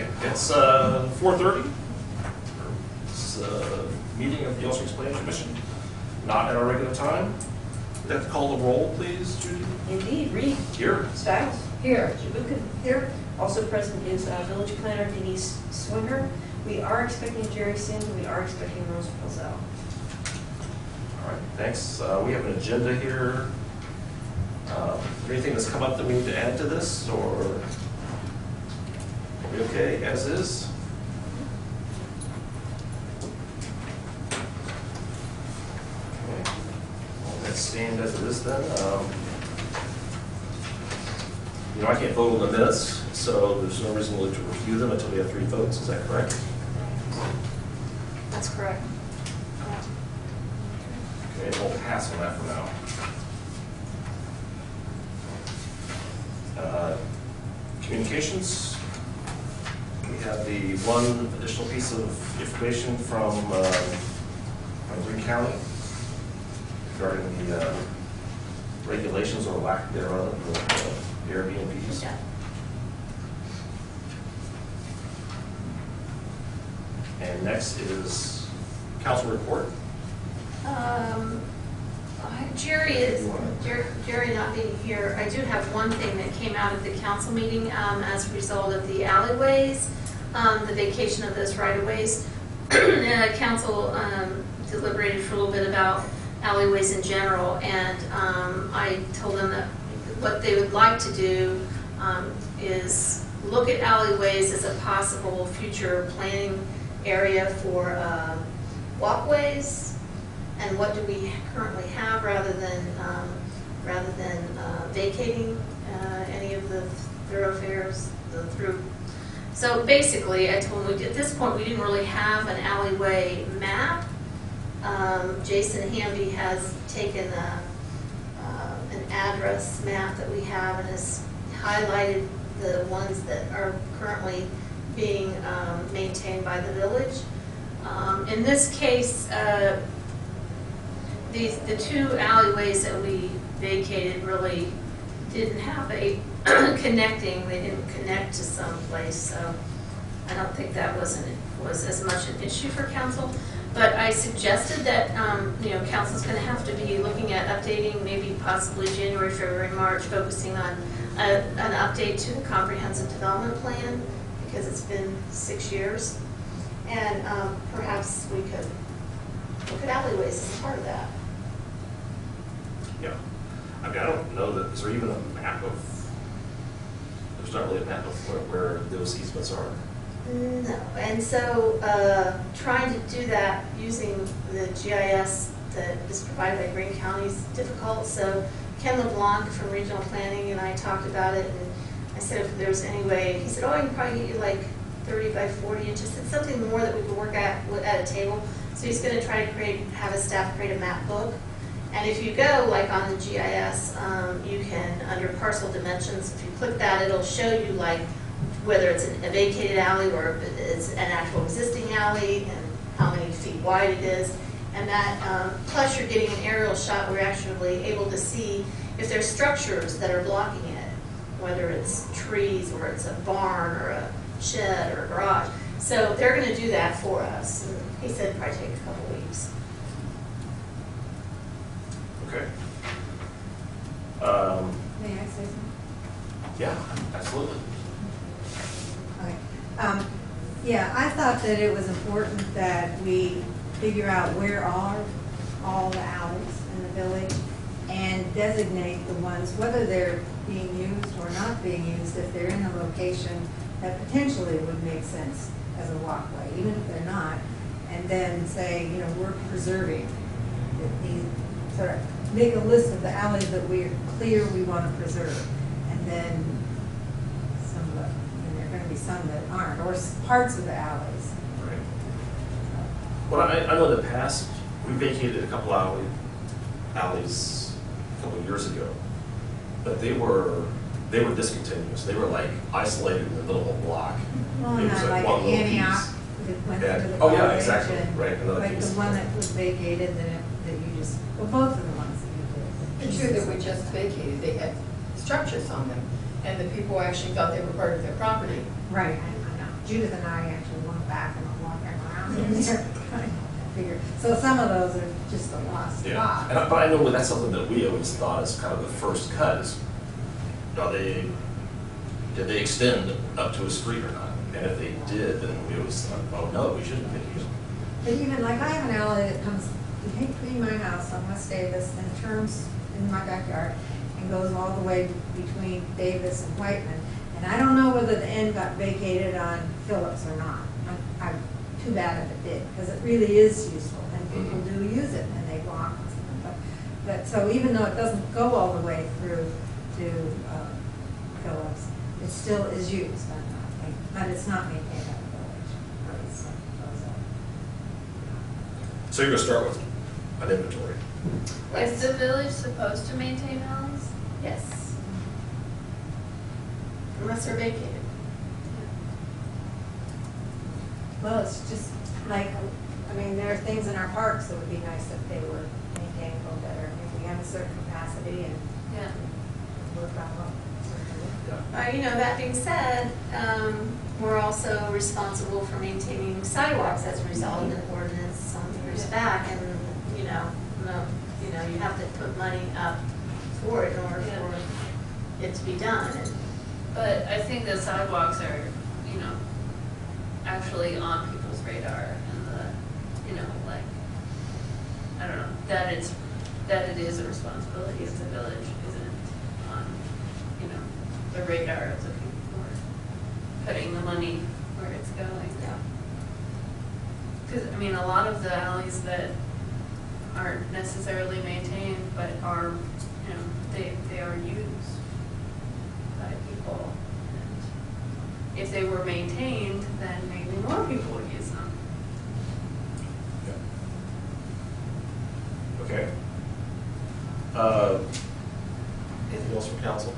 Okay, it's uh, 4:30. It's a meeting of the Yellow Springs Planning Commission, not at our regular time. We'd have to call the roll, please, Judy. Indeed, Reed, Here. Stiles. Here. Jabuka. Here. Also present is uh, village planner Denise Swinger. We are expecting Jerry Sims, we are expecting Rose Pilzel. All right, thanks. Uh, We have an agenda here. Uh, there anything that's come up that we need to add to this, or are we okay as is? Okay. Well, Let's stand as it is then. Um, You know, I can't vote on the minutes, so there's no reason really to review them until we have three votes, is that correct? That's correct. Okay, we'll pass on that for now. Uh, Communications, we have the one additional piece of information from um, from Greene County regarding the uh, regulations or lack thereof of uh, Airbnbs. And next is council report. Um, Jerry is, Jer- Jerry not being here, I do have one thing that came out of the council meeting um, as a result of the alleyways, um, the vacation of those right-of-ways. Uh, Council um, deliberated for a little bit about alleyways in general, and um, I told them that what they would like to do um, is look at alleyways as a possible future planning area for um, walkways, and what do we currently have rather than, um, rather than uh, vacating uh, any of the thoroughfares, the through. So basically, I told we- at this point, we didn't really have an alleyway map. Um, Jason Hamby has taken a, uh, an address map that we have and has highlighted the ones that are currently being um, maintained by the village. Um, In this case, uh, these, the two alleyways that we vacated really didn't have a connecting, they didn't connect to some place, so I don't think that was, an- was as much an issue for council. But I suggested that, um, you know, council's gonna have to be looking at updating, maybe possibly January, February, March, focusing on a, an update to the comprehensive development plan, because it's been six years. And, um, perhaps we could look at alleyways as part of that. Yeah. I mean, I don't know that, is there even a map of, there's not really a map of where, where those easements are. No, and so, uh, trying to do that using the GIS that is provided by Greene County is difficult, so Ken LeBlanc from Regional Planning and I talked about it, and I said if there was any way, he said, oh, I can probably get you like thirty by forty inches, it's something more that we could work at, at a table. So he's gonna try to create, have a staff create a map book, and if you go, like on the GIS, um, you can, under parcel dimensions, if you click that, it'll show you like whether it's a vacated alley or it's an actual existing alley and how many feet wide it is. And that, um, plus you're getting an aerial shot, we're actually able to see if there's structures that are blocking it, whether it's trees or it's a barn or a shed or a garage. So they're gonna do that for us. And he said probably take a couple weeks. Okay. Um, May I say something? yeah, absolutely. Okay. Um, Yeah, I thought that it was important that we figure out where are all the alleys in the village and designate the ones, whether they're being used or not being used, if they're in a location that potentially would make sense as a walkway, even if they're not. And then say, you know, we're preserving, the- the- sort of, make a list of the alleys that we're clear we want to preserve. And then some of the, and there are gonna be some that aren't, or parts of the alleys. Right. Well, I, I know in the past, we vacated a couple alley, alleys a couple of years ago, but they were, they were discontinuous. They were like isolated in the middle of a block. Well, It was like like one little Antioch, piece. went Yeah. Oh, yeah, exactly. Right, another Like piece. the one that was vacated, that, that you just, well, both of the ones that The two that we just vacated, they had structures on them, and the people actually thought they were part of their property. Right, Judith and I actually went back and were walking around in there. trying to figure. So some of those are just a lost Yeah, spot. and I- but I know that's something that we always thought is kind of the first cut is, are they, did they extend up to a street or not? And if they did, then we always thought, oh, no, we shouldn't have used. But even, like, I have an alley that comes between my house on West Davis and turns in my backyard and goes all the way between Davis and Whiteman. And I don't know whether the end got vacated on Phillips or not. I'm, I'm too bad if it did, because it really is useful, and people do use it, and they walk. But, but, so even though it doesn't go all the way through to, uh, Phillips, it still is used, but, uh, but it's not maintained by the village. or it's, goes up. So you're gonna start with an inventory. Is the village supposed to maintain alleys? Yes. Unless they're vacated. Well, it's just like, I mean, there are things in our parks that would be nice if they were maintained a little better. If we have a certain capacity and Yeah. work on what. Uh, you know, that being said, um, we're also responsible for maintaining sidewalks as a result of an ordinance some years back, and, you know, no, you know, you have to put money up for it in order for it to be done, and But I think the sidewalks are, you know, actually on people's radar and the, you know, like, I don't know, that it's, that it is a responsibility of the village isn't on, um, you know, the radar of the people who are putting the money where it's going. Yeah. Because, I mean, a lot of the alleys that aren't necessarily maintained, but are, you know, they, they are used by people. And if they were maintained, then maybe more people would use them. Yeah. Okay. Uh, Anything else from council?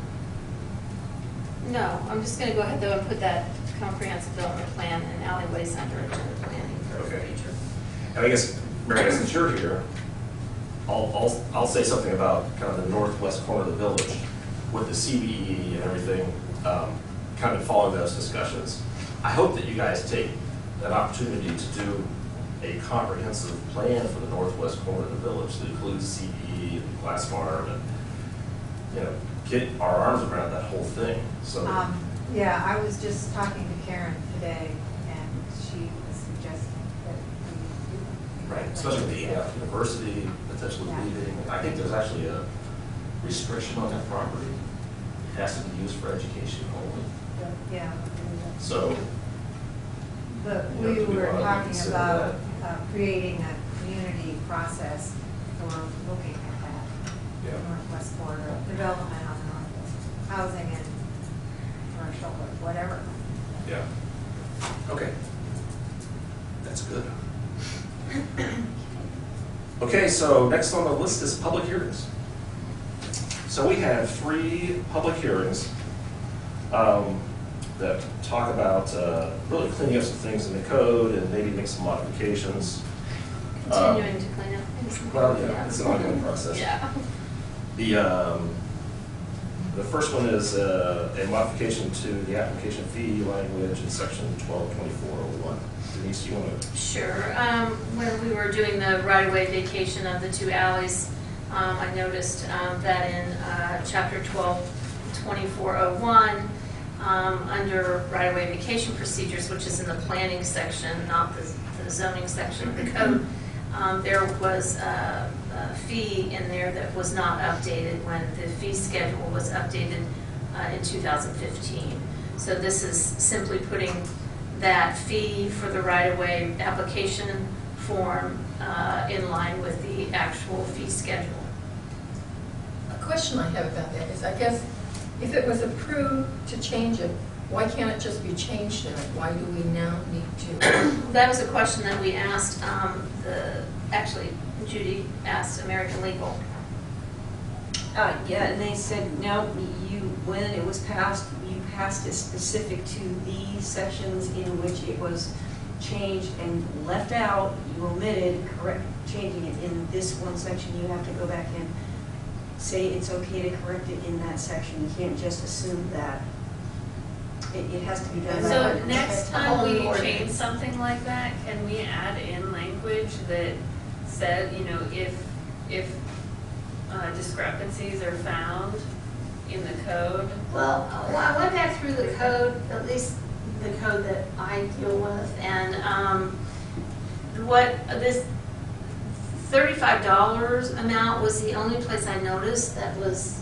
No, I'm just gonna go ahead though and put that comprehensive development plan and alleyways under agenda planning for the Okay. future. And I guess, Mary, Ann, since you're here, I'll, I'll, I'll say something about kind of the northwest corner of the village with the CBE and everything, um, kind of following those discussions. I hope that you guys take an opportunity to do a comprehensive plan for the northwest corner of the village that includes CBE and Glass Farm and, you know, get our arms around that whole thing, so. Um, yeah, I was just talking to Karen today, and she was suggesting that we do. Right, especially with the University potentially Yeah. leaving. I think there's actually a restriction on that property. It has to be used for education only. Yeah. So, But we were talking about uh, creating a community process for looking at that. Yeah. Northwest border, development on the northwest, housing and commercial or whatever. yeah. Okay. That's good. Okay, so next on the list is public hearings. So we have three public hearings um, that talk about uh, really cleaning up some things in the code and maybe make some modifications. Um, Continuing to clean up things. Well, yeah, it's an ongoing process. Yeah. The, um, the first one is uh, a modification to the application fee language in section twelve twenty-four oh one. Denise, you want to? Sure. Um, When we were doing the right-of-way vacation of the two alleys, um, I noticed um, that in uh, chapter 12, 2401, um, under right-of-way vacation procedures, which is in the planning section, not the the zoning section of the code, um, there was a a fee in there that was not updated when the fee schedule was updated uh, in 2015. So this is simply putting that fee for the right-of-way application form uh, in line with the actual fee schedule. A question I have about that is, I guess, if it was approved to change it, why can't it just be changed in it? Why do we now need to? That was a question that we asked, um, the, actually Judy asked American Legal. Uh, yeah, and they said, no, you, when it was passed, passed it specific to these sections in which it was changed and left out, you omitted correct, changing it in this one section, you have to go back and say it's okay to correct it in that section, you can't just assume that. It, it has to be done. by- So next time we change something like that, can we add in language that said, you know, if, if uh, discrepancies are found in the code? Well, well, I went back through the code, at least the code that I deal with, and um, what this thirty-five dollars amount was the only place I noticed that was,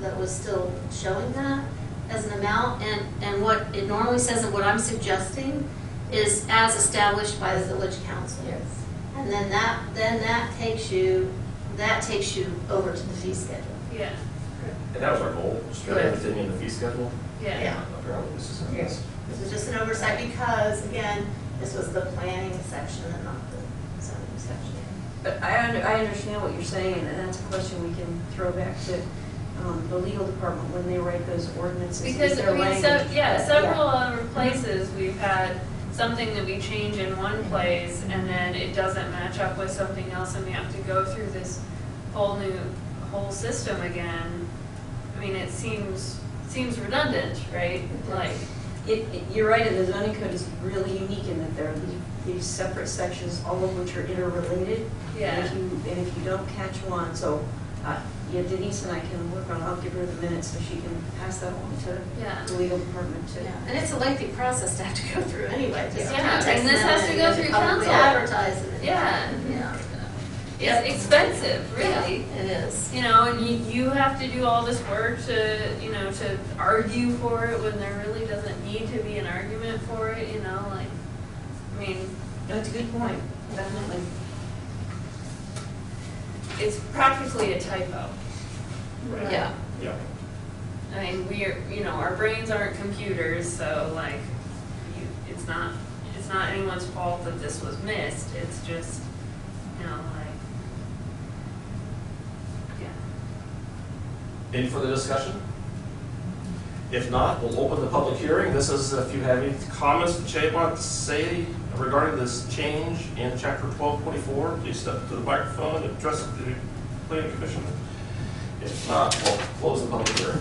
that was still showing that as an amount, and, and what it normally says and what I'm suggesting is as established by the village council. Yes. And then that, then that takes you, that takes you over to the fee schedule. Yeah, And that was our goal, just to get everything in the fee schedule. yeah. Yeah. Apparently this is. Yes. This is just an oversight because, again, this was the planning section and not the zoning section. But I, under- I understand what you're saying, and that's a question we can throw back to um, the legal department when they write those ordinances. Is Because, there I mean, so, language? yeah, But, several other places, we've had something that we change in one place, and then it doesn't match up with something else, and we have to go through this whole new, whole system again. I mean, it seems, seems redundant, right? Like, It, it- you're right, and the zoning code is really unique in that there are these- these separate sections, all of which are interrelated. And yeah, if you, and if you don't catch one, so, uh, yeah, Denise and I can work on, I'll give her the minutes so she can pass that on to yeah. the legal department to. Yeah, and it's a lengthy process to have to go through anyway. just Yeah, context and this has to go through council. Advertise it. Yeah. Yeah. It's expensive, really. It is. You know, and you, you have to do all this work to, you know, to argue for it when there really doesn't need to be an argument for it, you know, like, I mean, That's a good point, definitely. it's practically a typo. Right. Yeah. Yeah. I mean, we're, you know, our brains aren't computers, so like, you, it's not, it's not anyone's fault that this was missed, it's just, you know, like, yeah. Any further discussion? If not, we'll open the public hearing. This is, if you have any comments that Jay wants to say regarding this change in chapter twelve twenty-four, please step to the microphone and address the planning commission. If not, we'll close the public hearing.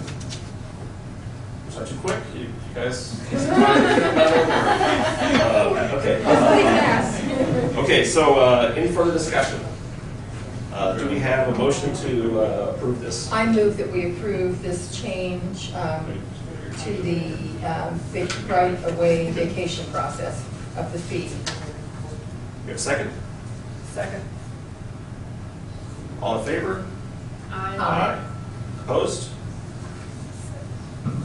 Was that too quick? You you guys? Uh, Okay. Okay, so, uh, any further discussion? Uh, do we have a motion to uh, approve this? I move that we approve this change um, to the um, right-of-way vacation process of the fee. We have a second? Second. All in favor? I, Aye. Opposed?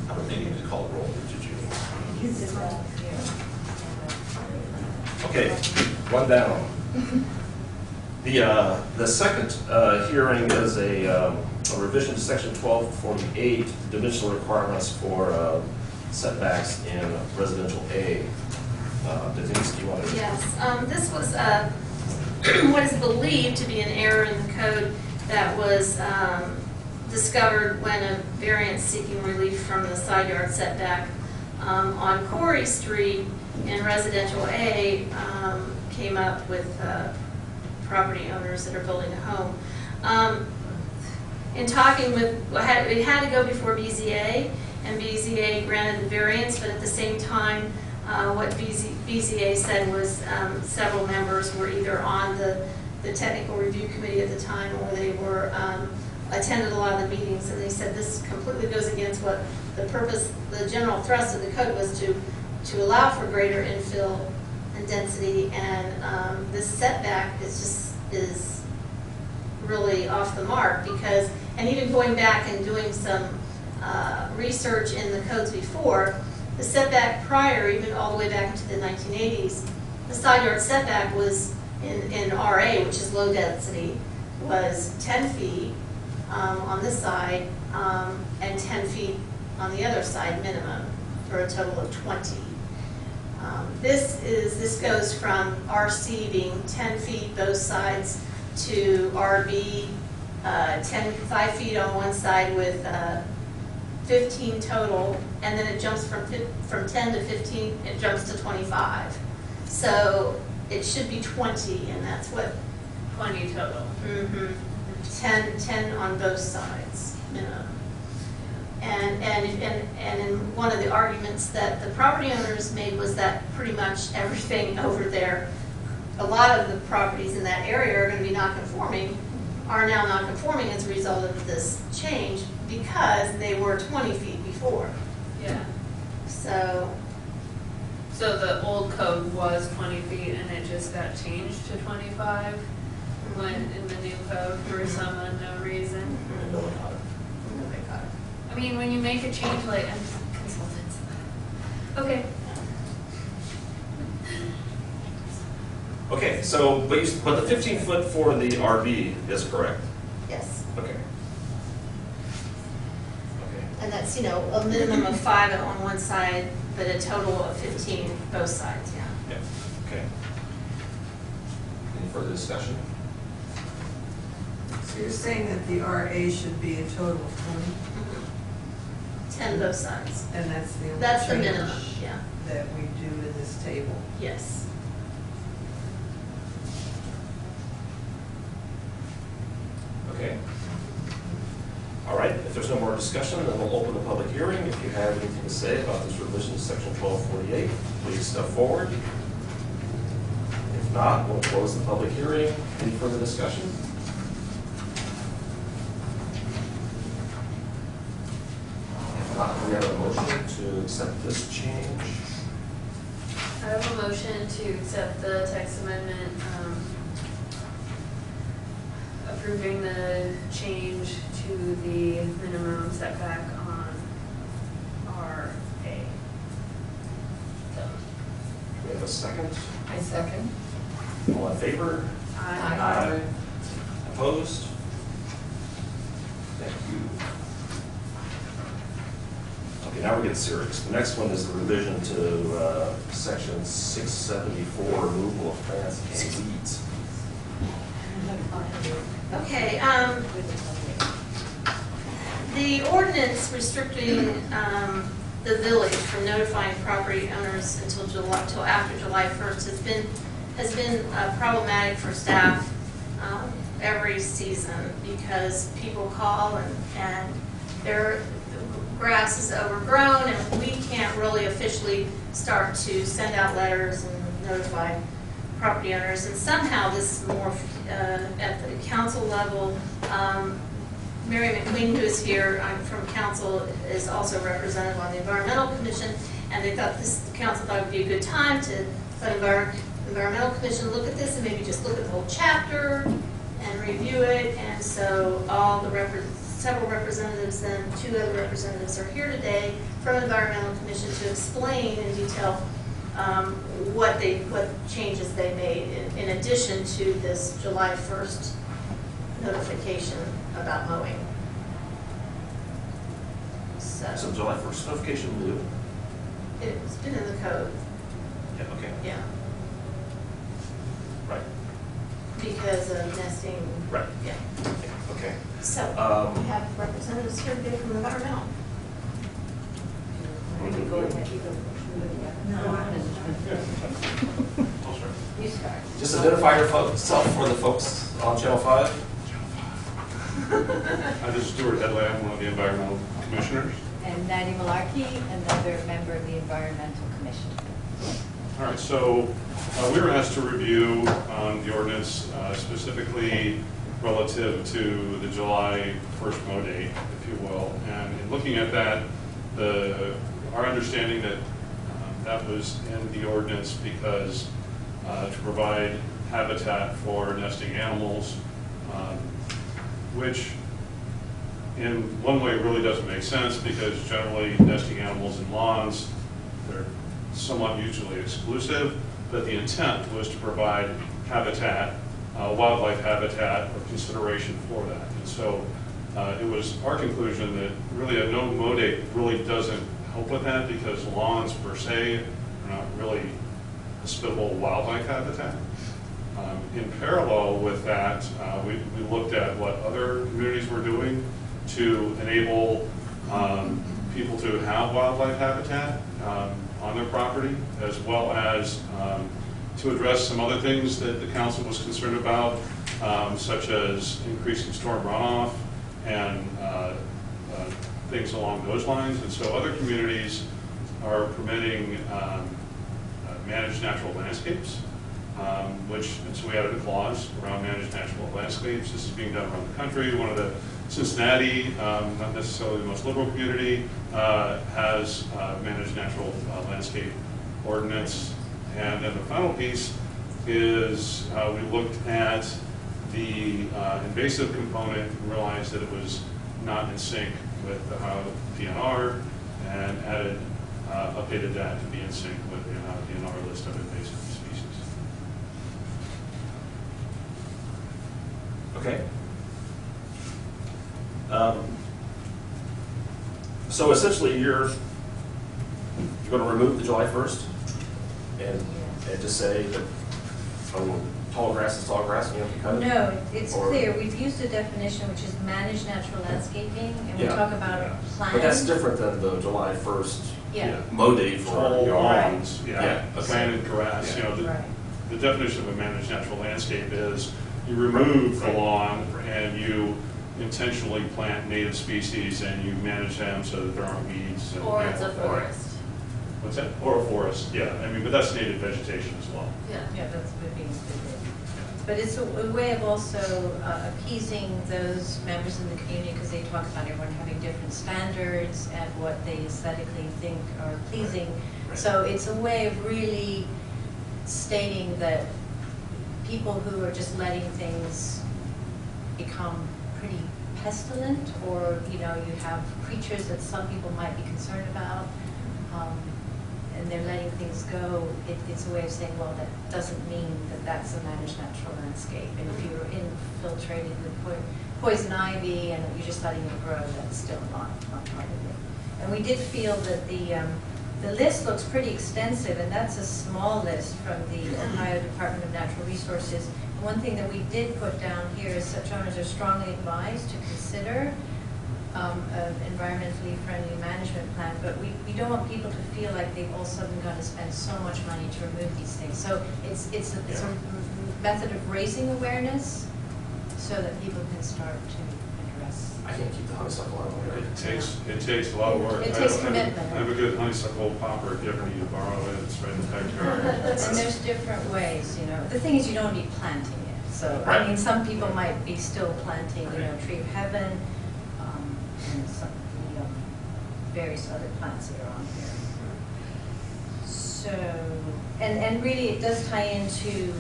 I would maybe need to call the roll, did you? Okay, one down. The, uh, the second uh, hearing is a um, a revision to section twelve forty-eight, dimensional requirements for uh, setbacks in residential A. Uh, Denise, do you want to? Yes, um, this was, uh, what is believed to be an error in the code that was, um, discovered when a variance seeking relief from the side yard setback, um, on Corry Street in residential A, um, came up with, uh, property owners that are building a home. Um, in talking with, had- it had to go before BZA, and BZA granted the variance, but at the same time, uh, what BZ BZA said was um, several members were either on the, the technical review committee at the time, or they were, um, attended a lot of the meetings, and they said this completely goes against what the purpose, the general thrust of the code was to, to allow for greater infill density, and um, this setback is just, is really off the mark, because, and even going back and doing some uh, research in the codes before, the setback prior, even all the way back into the 1980s, the side yard setback was in, in RA, which is low density, was 10 feet um, on this side um, and 10 feet on the other side minimum, for a total of 20. Um, This is, this goes from RC being 10 feet both sides to RB, uh, 10, 5 feet on one side with uh, 15 total, and then it jumps from, from 10 to 15, it jumps to 25. So it should be 20, and that's what, twenty total. mhm, 10, 10 on both sides, minimum. And, and, and, and in one of the arguments that the property owners made was that pretty much everything over there, a lot of the properties in that area are gonna be non-conforming, are now non-conforming as a result of this change because they were twenty feet before. Yeah. So, So the old code was twenty feet and it just got changed to twenty-five when, in the new code for mm-hmm. some unknown reason? Mm-hmm. No one caught it. nobody got it. I mean, when you make a change like, I'm consultants. Okay. Okay, so, but you, but the fifteen foot for the RB is correct? Yes, Okay. Okay. and that's, you know, a minimum of five on one side, but a total of fifteen both sides, yeah. Yeah, okay. Any further discussion? So you're saying that the RA should be a total of twenty, Ten both sides. and that's the only That's the change minimum, yeah, that we do in this table? yes. Okay. All right, if there's no more discussion, then we'll open the public hearing. If you have anything to say about this revision to section twelve forty-eight, please step forward. If not, we'll close the public hearing. Any further discussion? If not, we have a motion to accept this change. I have a motion to accept the text amendment, um, approving the change to the minimum setback on RA. So, Do we have a second? I second. All in favor? I, Aye. Opposed? Thank you. Now we get serious. The next one is the revision to uh, section 674, removal of plants and weeds. Okay, um, the ordinance restricting, um, the village from notifying property owners until July, until after July first has been, has been uh, problematic for staff, um, every season because people call and, and their grass is overgrown and we can't really officially start to send out letters and notify property owners. And somehow this morphed, uh, at the council level. Um, Mary MacQueen, who is here, I'm from council, is also represented on the environmental commission. And they thought this, the council thought it would be a good time to let envir- environmental commission look at this and maybe just look at the whole chapter and review it. And so all the repre, several representatives and two other representatives are here today from environmental commission to explain in detail um, what they, what changes they made in, in addition to this July first notification about mowing. So. So, July 1st notification do? it's been in the code, Yeah, okay, yeah, right, because of nesting, right, yeah. Okay. So, Um, we have representatives here today from environmental. go ahead, you go. I'll start. You start. Just identify yourself for the folks on Channel 5. I'm just Stuart Headley, I'm one of the environmental commissioners. And Nadia Malarkey, another member of the Environmental Commission. All right, so uh, we were asked to review um, the ordinance uh, specifically relative to the July 1st mow date, if you will. And in looking at that, the, our understanding that um, that was in the ordinance because uh, to provide habitat for nesting animals, um, which in one way really doesn't make sense because generally nesting animals in lawns, they're somewhat mutually exclusive, but the intent was to provide habitat, uh, wildlife habitat or consideration for that. And so uh, it was our conclusion that really a no mow date really doesn't help with that because lawns per se are not really hospitable wildlife habitat. Um, In parallel with that, uh, we we looked at what other communities were doing to enable um, people to have wildlife habitat um, on their property, as well as um, to address some other things that the council was concerned about, um, such as increasing storm runoff and uh, uh, things along those lines. And so other communities are permitting um, uh, managed natural landscapes, um, which, and so we added a clause around managed natural landscapes. This is being done around the country. One of the Cincinnati, um, not necessarily the most liberal community, uh, has uh, managed natural uh, landscape ordinance. And then the final piece is uh, we looked at the uh, invasive component and realized that it was not in sync with the DNR and added, uh, updated that to be in sync with the DNR list of invasive species. Okay. Um, So essentially, you're, you're going to remove the July 1st and, and just say that, oh, tall grass is tall grass, and you have to cut it? No, it's Or- clear, we've used a definition which is managed natural landscaping, and we Yeah. talk about a plan. But that's different than the July 1st Yeah. mow day for Tall your lawns, Yeah, yeah, okay. planted grass, you know, the, Right. the definition of a managed natural landscape is you remove the lawn and you intentionally plant native species and you manage them so that there aren't weeds. and- Or it's a forest. What's that? Or a forest, yeah, I mean, but that's native vegetation as well. Yeah. Yeah, that's what being included. But it's a a way of also uh, appeasing those members in the community, because they talk about everyone having different standards and what they aesthetically think are pleasing. Right. So it's a way of really stating that people who are just letting things become pretty pestilent, or, you know, you have creatures that some people might be concerned about, um, and they're letting things go, it, it's a way of saying, well, that doesn't mean that that's a managed natural landscape. And if you're infiltrated with po- poison ivy and you're just letting it grow, that's still not, not part of it. And we did feel that the, um, the list looks pretty extensive, and that's a small list from the Ohio Department of Natural Resources. One thing that we did put down here is such owners are strongly advised to consider um, an environmentally friendly management plan, but we, we don't want people to feel like they've all of a sudden got to spend so much money to remove these things. So it's, it's, a- it's a method of raising awareness so that people can start to address. I can't keep the honeysuckle out of my It takes, it takes a lot of work. It I takes have- have a- commitment. I have a good honeysuckle popper, if you ever need to borrow it, it's right in the backyard. And there's different ways, you know, the thing is you don't need planting it, so, I mean, some people might be still planting, you know, tree of heaven, and some, you know, various other plants that are on here. So, and, and really, it does tie into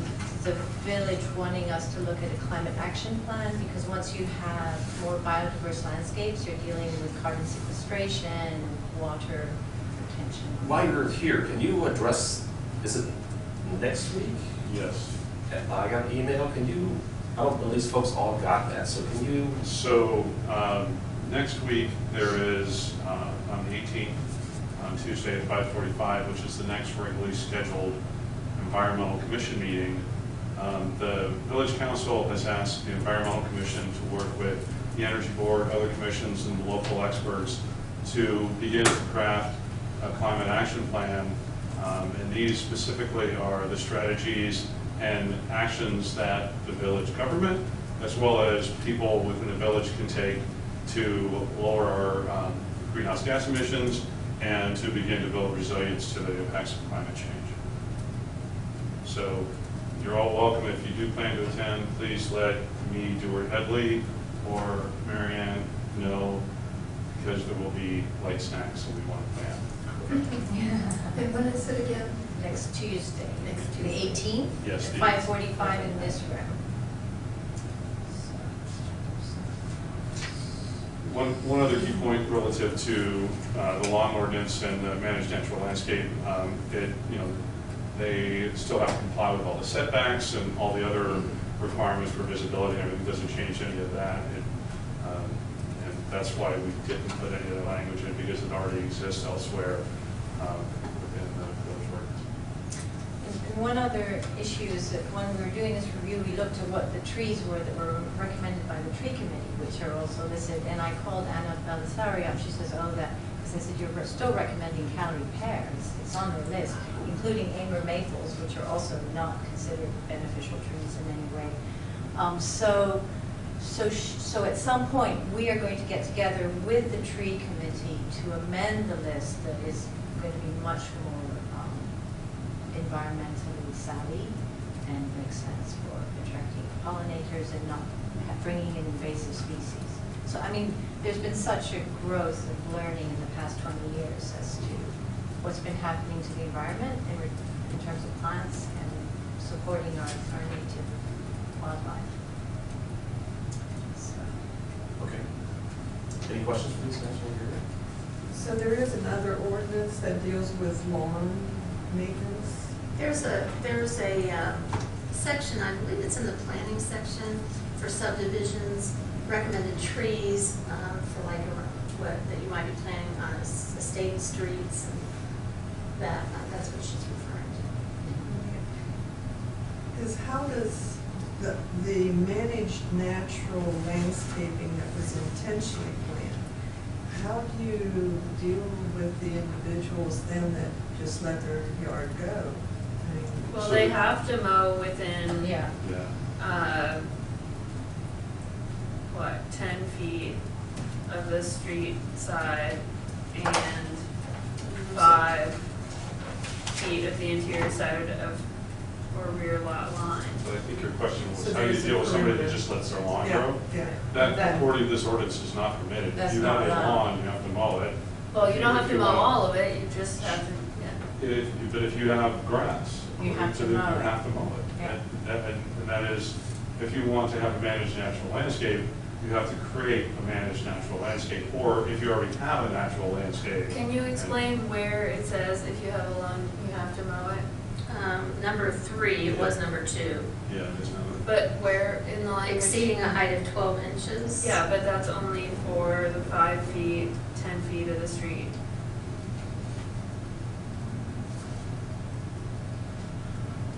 the village wanting us to look at a climate action plan, because once you have more biodiverse landscapes, you're dealing with carbon sequestration, water retention. While you're here, can you address, is it next week? Yes. I got an email, can you, I don't, at least folks all got that, so can you, So, um, next week, there is, uh, on the 18th, on Tuesday at 5:45, which is the next regularly scheduled environmental commission meeting. Um, The village council has asked the environmental commission to work with the energy board, other commissions, and local experts to begin to craft a climate action plan. Um, And these specifically are the strategies and actions that the village government, as well as people within the village can take to lower our um, greenhouse gas emissions and to begin to build resilience to the impacts of climate change. So you're all welcome. If you do plan to attend, please let me, Stuart Headley, or Marianne know, because there will be light snacks, so we want to plan. Yeah. And when is it again? Next Tuesday. Next The Tuesday. eighteenth? Yes, five forty-five in this room. One, one other key point relative to uh, the lawn ordinance and the managed natural landscape, um, it, you know, they still have to comply with all the setbacks and all the other requirements for visibility, and everything doesn't change any of that. It, um, And that's why we didn't put any of the language in, because it already exists elsewhere um, within the village ordinance. And and one other issue is that when we were doing this review, we looked at what the trees were that were recommended by the tree committee, which are also listed, and I called Anna Baldessari up, she says, oh, that, because I said, you're still recommending Callery pears, it's on the list, including Amur maples, which are also not considered beneficial trees in any way. Um, so So, so at some point, we are going to get together with the tree committee to amend the list that is going to be much more um, environmentally savvy and makes sense for attracting pollinators and not bringing in invasive species. So, I mean, there's been such a growth of learning in the past 20 years as to what's been happening to the environment in, re- in terms of plants and supporting our, our native wildlife. So, Okay. Any questions for these guys over here? So there is another ordinance that deals with lawn maintenance? There's a, there's a um, section, I believe it's in the planning section for subdivisions, recommended trees um, for like a- what, that you might be planting on a state streets and that, uh, that's what she's referring to. Is how does the, the managed natural landscaping that was intentionally planned, how do you deal with the individuals then that just let their yard go? I mean, Well, they have to mow within, Yeah. Yeah. uh, what, ten feet of the street side and five feet of the interior side of, or rear lot line. But I think your question was, So how do you there's deal with somebody that agreement. just lets their lawn grow? yeah. That, That- according to this ordinance, is not permitted. That's If you have not a allowed. lawn, you have to mow it. Well, you don't have If to you mow want- all of it, you just have to, yeah. If, but if you have grass. You have to then mow You it. have to mow it. Yeah. And, and and that is, if you want to have a managed natural landscape, you have to create a managed natural landscape. Or if you already have a natural landscape. Can you explain where it says if you have a lawn, you have to mow it? Um, Number three, it was number two, Yeah, there's no. But where in the language? exceeding a height of 12 inches. Yeah, but that's only for the five feet, ten feet of the street.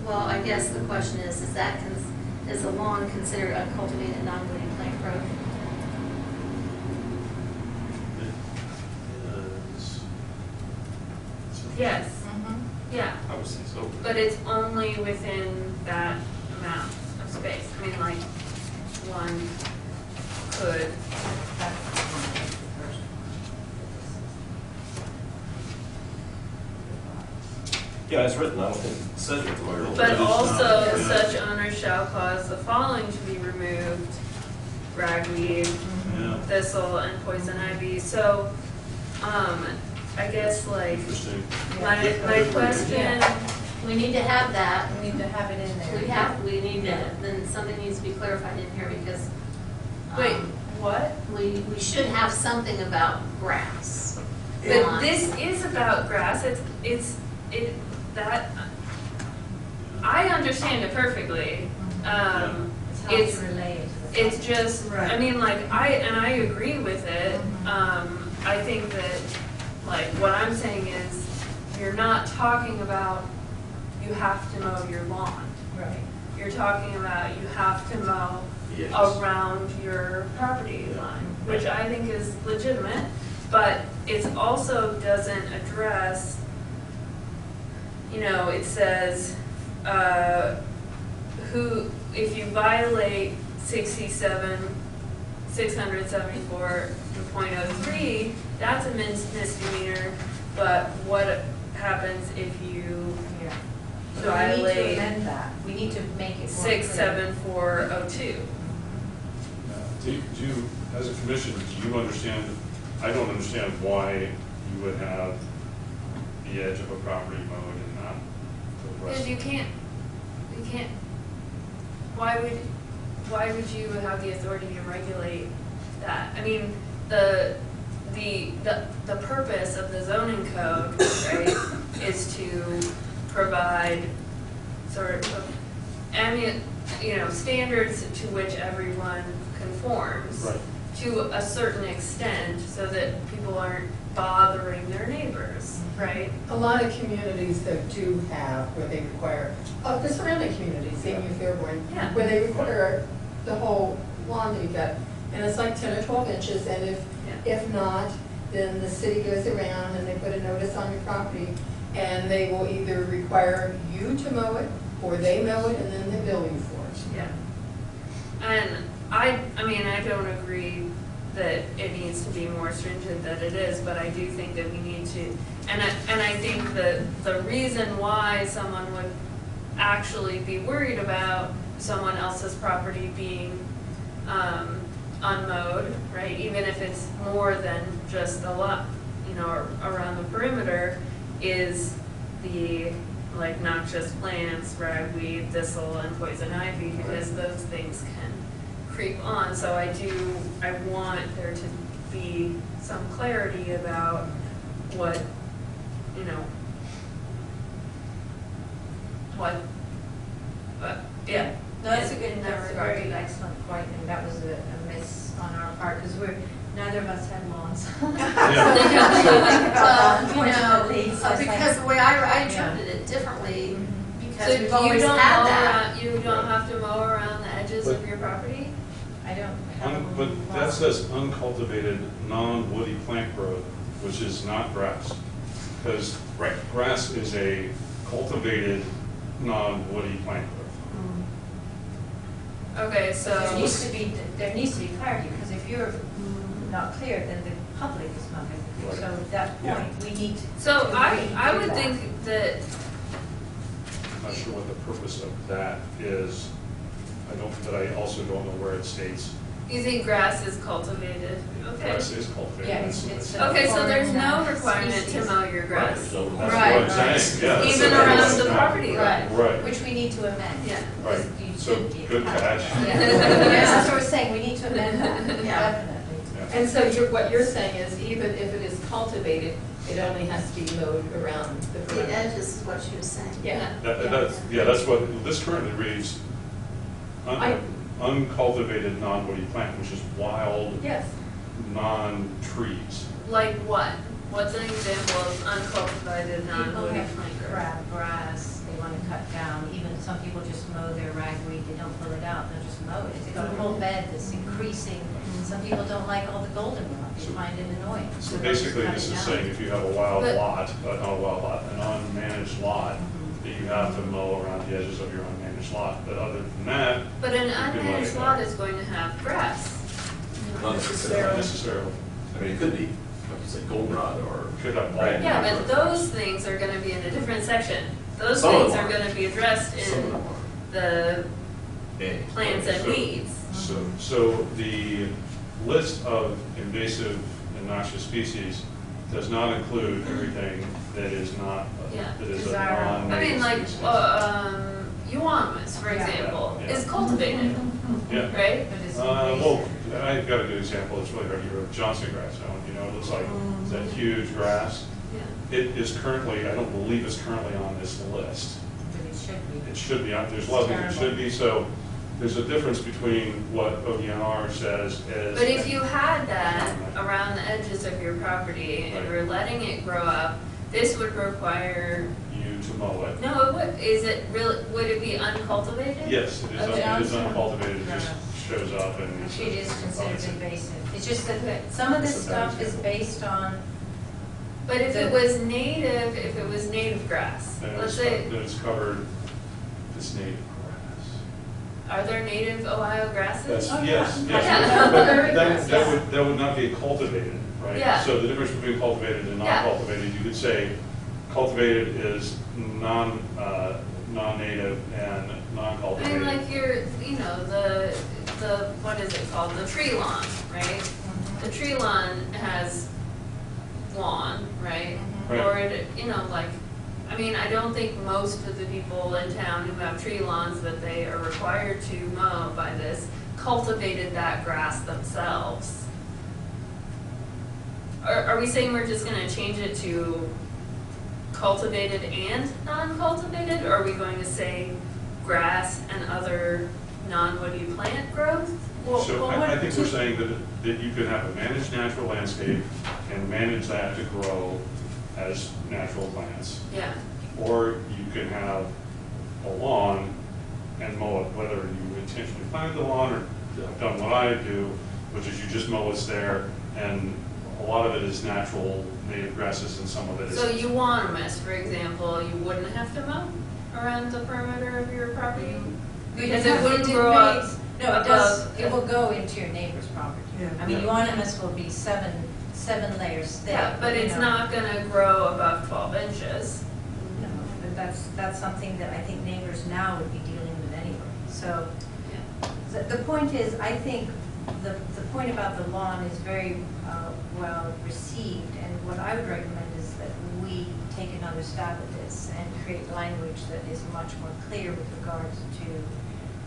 Well, I guess the question is, is that, cons- is the lawn considered uncultivated, non-living plant growth? Is- Yes, Mm-hmm. yeah, I would say so. but it's only within that amount of space. I mean, like, one could, Yeah, it's written, I don't think it says it tomorrow. but also such owner shall cause the following to be removed, ragweed, Yeah, thistle, and poison ivy. So, um, I guess like, interesting. my, my question, We need to have that. We need to have it in there. We have, we need to, then something needs to be clarified in here because. um, wait, what? We, we should have something about grass. But Lawns. this is about grass, it's, it's, it, that, I understand it perfectly. Um, It's hard it's, to relay it to the. it's just, I mean, like, I, and I agree with it. Um, I think that, like, what I'm saying is, you're not talking about you have to mow your lawn. Right. You're talking about you have to mow Yes. around your property line, which I think is legitimate, but it also doesn't address, you know, it says, uh, who, if you violate sixty-seven, six hundred seventy-four point oh three, that's a mis- misdemeanor, but what happens if you Yeah. So we need to violate amend that. We need to make it more six, clear. seven, four, oh, two? Do you- do you, as a commission, do you understand, I don't understand why you would have the edge of a property mowed and not the rest. Because you can't, you can't, why would, why would you have the authority to regulate that? I mean, the, the, the, the purpose of the zoning code, right, is to provide sort of, ammu, you know, standards to which everyone conforms. Right. To a certain extent, so that people aren't bothering their neighbors, right? A lot of communities that do have where they require, uh, the surrounding communities, same as Fairborn, Yeah. where they require the whole lawn to be cut. And it's like ten or twelve inches, and if, Yeah. if not, then the city goes around and they put a notice on your property, and they will either require you to mow it, or they mow it, and then they bill you for it. Yeah. And I, I mean, I don't agree that it needs to be more stringent than it is, but I do think that we need to, and I, and I think that the reason why someone would actually be worried about someone else's property being, um, unmowed, right, even if it's more than just a lot, you know, around the perimeter, is the, like, noxious plants, ragweed, thistle, and poison ivy, because those things can creep on, so I do, I want there to be some clarity about what, you know, what, but, yeah. No, that's a good, In that that's a regard. very excellent point, and that was a a miss on our part, because we're, neither of us have lawns. Well, you know, Unfortunately, so uh, it's like- because the way I, I Yeah. interpreted it differently, So because you we've don't always mow had that. around, you don't have to mow around the edges of your property? I don't have. Un- But that says uncultivated, non-woody plant growth, which is not grass. Because grass is a cultivated, non-woody plant growth. Mm-hmm. Okay, so. There needs to be, there needs to be clarity, because if you're not clear, then the public is not going to be clear. So at that Yeah. point, we need to. So to I, I would that. think that, I'm not sure what the purpose of that is. I don't, but I also don't know where it states you think grass is cultivated, okay. grass is cultivated. Yeah, it's- it's a- Okay, so there's no foreign, uh, requirement to species. mow your grass. So That's Right, what I'm saying, yeah. that's Even what around the property line. Right. Right. Which we need to amend. Yeah. Right, you so should be- good catch. Yeah, that's what we're saying, we need to amend that, Yeah. definitely. And so you're, what you're saying is even if it is cultivated, it only has to be mowed around the The perimeter. edges is what she was saying. Yeah. That, that's, yeah, that's what, this currently reads, un- I- uncultivated non-woody plant, which is wild, Yes. non-trees. Like what? What's an example of uncultivated non-woody have plant growth? crab grass, they want to cut down, even some people just mow their ragweed, they don't pull it out, they'll just mow it. They've got a whole bed that's increasing, some people don't like all the goldenrod, they So- find it annoying. So they'll just basically, cut this it is down. saying if you have a wild But- lot, uh, not a wild lot, an unmanaged lot, that you have to mow around the edges of your unmanaged lot, but other than that, But an You can let unmanaged it lot is going to have grass. Not not necessarily. necessarily, I mean, it could be, like you said, goldenrod or. could have. Right. Yeah, but those things are gonna be in a different section. Those Some of things them are are. gonna be addressed Some of in them the are. Yeah. plants and So- weeds. So, so the list of invasive and noxious species does not include everything that is not, Yeah. that is a Desirable. I non-native mean, like, species. uh, um, euonymus, for Yeah. example, Yeah. is cultivated, Yeah. right? But it's Uh, well. I've got a good example, it's really hard to hear, Johnson grass, you know, it looks like, it's that huge grass. Yeah. It is currently, I don't believe it's currently on this list. But it should be. It should be, on there's a lot of things it should be, so there's a difference between what ODNR says as. But if you had that around the edges of your property and Right. were letting it grow up, this would require, You to mow it. no, it would, is it really, would it be uncultivated? Yes, it is, un- it is uncultivated, it just shows up and. it's a- It is considered it's invasive. It's just that some of this It's a bad stuff is based on, But if it was native, if it was native grass, Then let's it's, say, then it's covered, it's native grass. Are there native Ohio grasses? That's, Oh, yes, yeah. yes, Yeah. but Very that, good, that would, that would not be cultivated, right? Yeah. So the difference between cultivated and Yeah. non-cultivated, you could say cultivated is non, uh, non-native and non-cultivated. mean, like your, you know, the, the, what is it called, the tree lawn, right? The tree lawn has lawn, right? Right. Or it, you know, like, I mean, I don't think most of the people in town who have tree lawns that they are required to mow by this cultivated that grass themselves. Are, are we saying we're just gonna change it to cultivated and non-cultivated? Or are we going to say grass and other non-woody plant growth? Well, So well, I, I think we're saying that, that you could have a managed natural landscape and manage that to grow as natural plants. Yeah, Or you can have a lawn and mow it, whether you intentionally planted the lawn or have done what I do, which is you just mow what's there, and a lot of it is natural native grasses and some of it is. so you want euonymus, for example, you wouldn't have to mow around the perimeter of your property? Because it Because wouldn't it grow up, No, it does, it will go into your neighbor's property. Yeah. I mean, you want Euonymus will be seven, seven layers thick. Yeah, but you it's know. not gonna grow above twelve inches. No, but that's, that's something that I think neighbors now would be dealing with anyway. So the, the point is, I think the, the point about the lawn is very uh, well received. And what I would recommend is that we take another stab at this and create language that is much more clear with regards to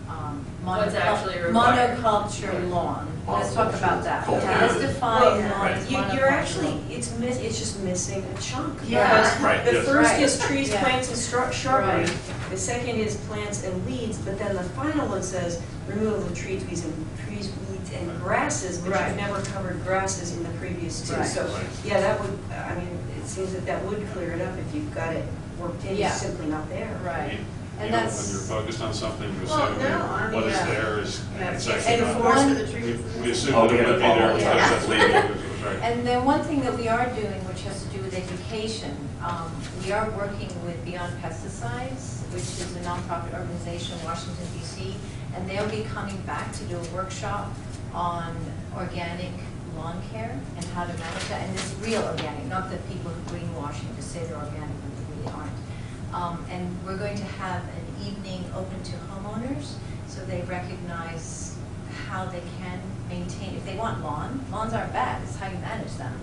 um, What's monocul- actually required. monoculture lawn. Let's talk about that. Monoculture. Yeah, Let's define Well, lawn as You, you're actually, it's miss, it's just missing a chunk. Yeah. Because Right, The yes. first Right. is trees, Yeah. plants, and stru- shrubbery. Right. The second is plants and weeds, but then the final one says removal of trees, weeds, and trees, weeds, and grasses, which Right. you've never covered grasses in the previous two. Right. So, Right. yeah, that would, I mean, it seems that that would clear it up if you've got it worked in, Yeah. it's simply not there. Right. You And know, when that's- you're focused on something, you Well, assume no, I what mean, is there is, it's actually And not. for forest one- the trees. We we assume Oh, that it we would be had there problem. because Yeah. that's legal, it right. And then one thing that we are doing, which has to do with education, um, we are working with Beyond Pesticides, which is a nonprofit organization in Washington DC, and they'll be coming back to do a workshop on organic lawn care and how to manage that, and it's real organic, not the people who greenwash and just say they're organic when they really aren't. Um, and we're going to have an evening open to homeowners, so they recognize how they can maintain, if they want lawn, lawns aren't bad, it's how you manage them.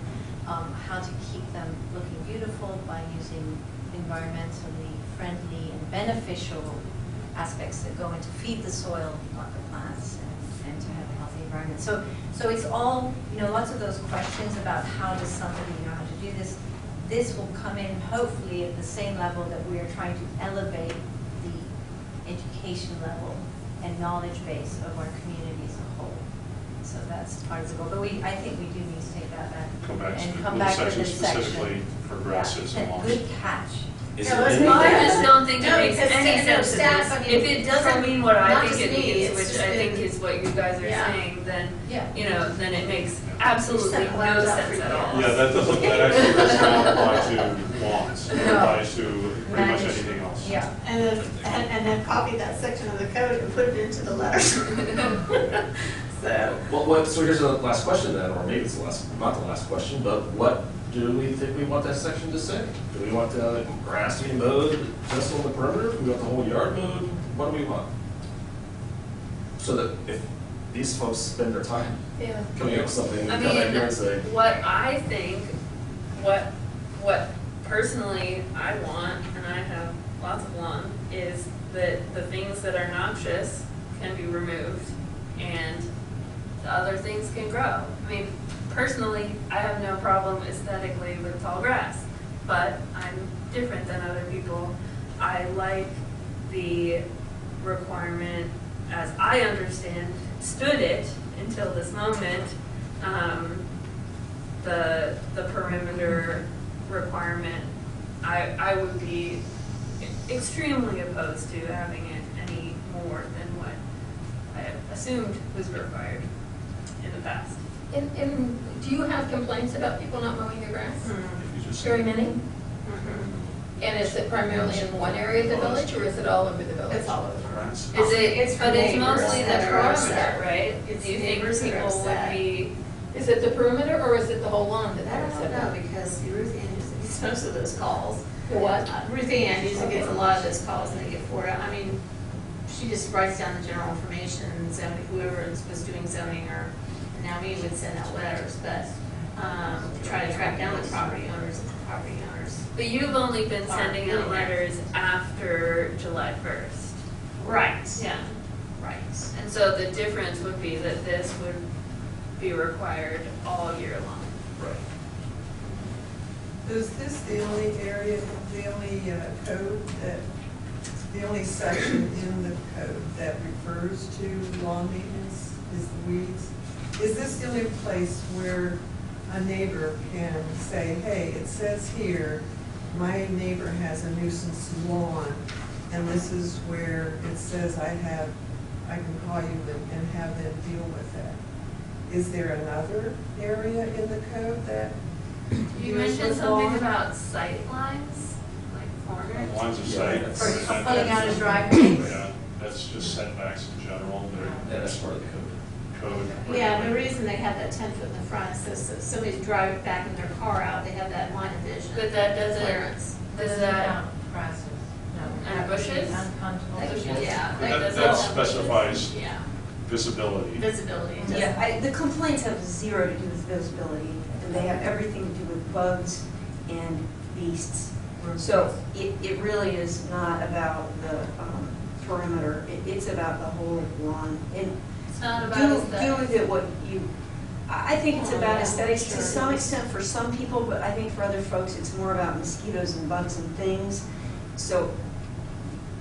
Um, how to keep them looking beautiful by using environmentally friendly and beneficial aspects that go into feed the soil, not the plants, and, and to have a healthy environment. So, so it's all, you know, lots of those questions about how does somebody know how to do this. This will come in hopefully at the same level that we are trying to elevate the education level and knowledge base of our community as a whole. So that's part of the goal, but we, I think we do need to take that back. Come back and the come back section a section. specifically for grasses Yeah, and. Good catch. Is Yeah, it let's in make I there? just don't think it makes because any sta- sense to staff, this. I mean, If it doesn't mean what I think just it me, means, it's which just I think been- is what you guys are Yeah. saying, then, Yeah. you know, then it makes absolutely Set no lines sense at all. Yeah, that doesn't, that actually does not apply to lawns, it No. applies to pretty much Manage- anything else. Yeah. And then, and, and then copy that section of the code and put it into the letter. So, Well, what, so here's the last question then, or maybe it's the last, not the last question, but what do we think we want that section to say? Do we want the grass to be mowed just on the perimeter? Do we want the whole yard mowed? What do we want? So that if these folks spend their time Yeah. coming up with something, I come back here and say, what I think, what, what personally I want, and I have lots of lawn, is that the things that are noxious can be removed and the other things can grow. I mean, personally, I have no problem aesthetically with tall grass, but I'm different than other people. I like the requirement, as I understand, stood it until this moment, um, the, the perimeter requirement, I, I would be extremely opposed to having it any more than what I assumed was required in the past. And, and do you have complaints about people not mowing their grass? If you Very many? And is it primarily in one area of the village, or is it all over the village? it's all over. Grass. Is it, It's for but it's neighbors mostly the that are upset. perimeter, right? It's Do you think neighbors that are people would upset. be, Is it the perimeter, or is it the whole lawn that I they're don't upset know, about? because Ruth Ann usually gets most of those calls. The what? Uh, Ruth Ann usually gets a lot of those calls and they get forwarded. I mean, she just writes down the general information and zoning, whoever was doing zoning or, now we would send out letters, but, um, try to track down the property owners and the property owners. but you've only been sending out Yeah. letters after July first. Right. Yeah. Right. And so the difference would be that this would be required all year long. right. Is this the only area, the only uh, code that, the only section in the code that refers to lawn maintenance is the weeds? Is this the only place where a neighbor can say, hey, it says here, my neighbor has a nuisance lawn, and this is where it says I have, I can call you and and have them deal with that? Is there another area in the code that You mentioned something lawn? about sight lines, like corners. Lines of Yeah, sight. that's- For and- pulling out a driveway. Yeah, That's just setbacks in general, Yeah, they're that's part of the code. Code. Yeah, the reason they have that ten foot in the front is so so somebody's driving back in their car out, they have that line of vision. But that doesn't, Clearance. does Doesn't that, count grasses, no. And bushes? Unconscionable. Yeah. But that- does that not- specifies- Yeah, Visibility. visibility. it doesn't- Yeah, I, the complaints have zero to do with visibility, and they have everything to do with bugs and beasts. So it, it really is not about the um, perimeter, it, it's about the whole lawn. And It's not about do, do aesthetics. with it what you, I I think it's Oh, about yeah, aesthetics to some extent for some people, but I think for other folks, it's more about mosquitoes and bugs and things. So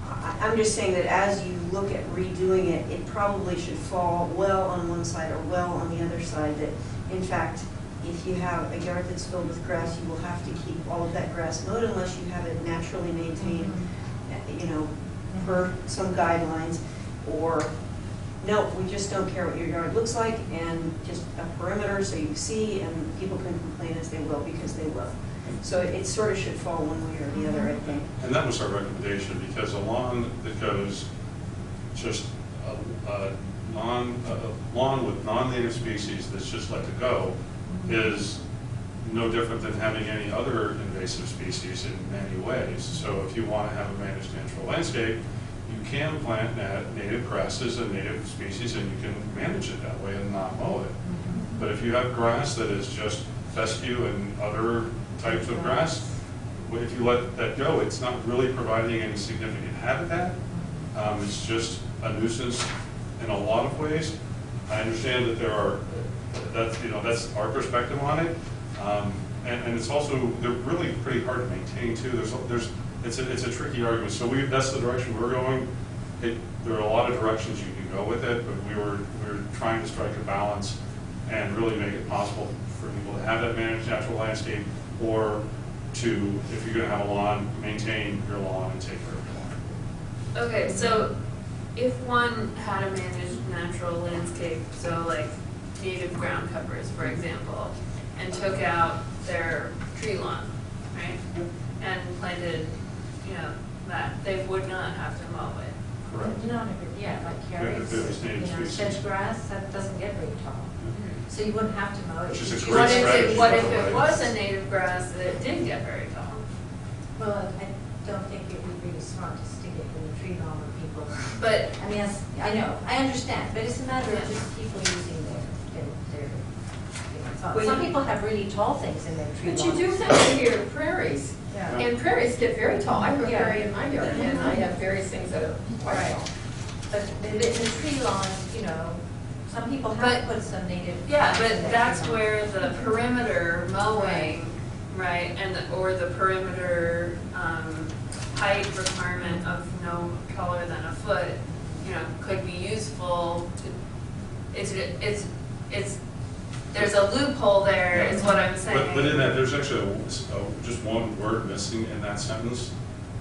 I, I'm just saying that as you look at redoing it, it probably should fall well on one side or well on the other side. That in fact, if you have a yard that's filled with grass, you will have to keep all of that grass mowed unless you have it naturally maintained, uh, you know, per some guidelines. Or, no, we just don't care what your yard looks like and just a perimeter so you see and people can complain as they will because they will. So it sort of should fall one way or the other, I think. And that was our recommendation, because a lawn that goes just a, a non, a lawn with non-native species that's just let to go is no different than having any other invasive species in many ways. So if you want to have a managed natural landscape, can plant nat- native grasses and native species, and you can manage it that way and not mow it. But if you have grass that is just fescue and other types of grass, if you let that go, it's not really providing any significant habitat. Um, It's just a nuisance in a lot of ways. I understand that there are, that's, you know, that's our perspective on it. Um, And, and it's also, they're really pretty hard to maintain too. There's, there's, it's a, it's a tricky argument. So we, that's the direction we're going. It, there are a lot of directions you can go with it, but we were, we were trying to strike a balance and really make it possible for people to have that managed natural landscape or to, if you're gonna have a lawn, maintain your lawn and take care of your lawn. okay, so if one had a managed natural landscape, so like native ground covers, for example, and took out their tree lawn, right? And planted, you know, that, they would not have to mow it. Correct. Not every, yeah, like Yeah, carrots, if it you native know, species. sedge grass, that doesn't get very tall. Mm-hmm. So you wouldn't have to mow it. Which is a You great What just- if strategy, it, what by if the way. it was a native grass that didn't get very tall? Well, I don't think it would be as smart to stick it in the tree lawn where people, But, I mean, that's, I know, I understand, but it's a matter of just people using their, their, their, you know, thoughts. Well, Some you- people have really tall things in their tree But lawn. you do have here prairies, Yeah. and prairies get very tall. I have a prairie in my yard, and I have various things that are quite Right. tall. But the, the the tree lawn, you know, some people have But- put some native. yeah, but that's where the perimeter mowing, right, and, the- or the perimeter, um, height requirement of no taller than a foot, you know, could be useful to, it's, it's, it's, there's a loophole there, is what I'm saying. But, but in that, there's actually a- a- just one word missing in that sentence.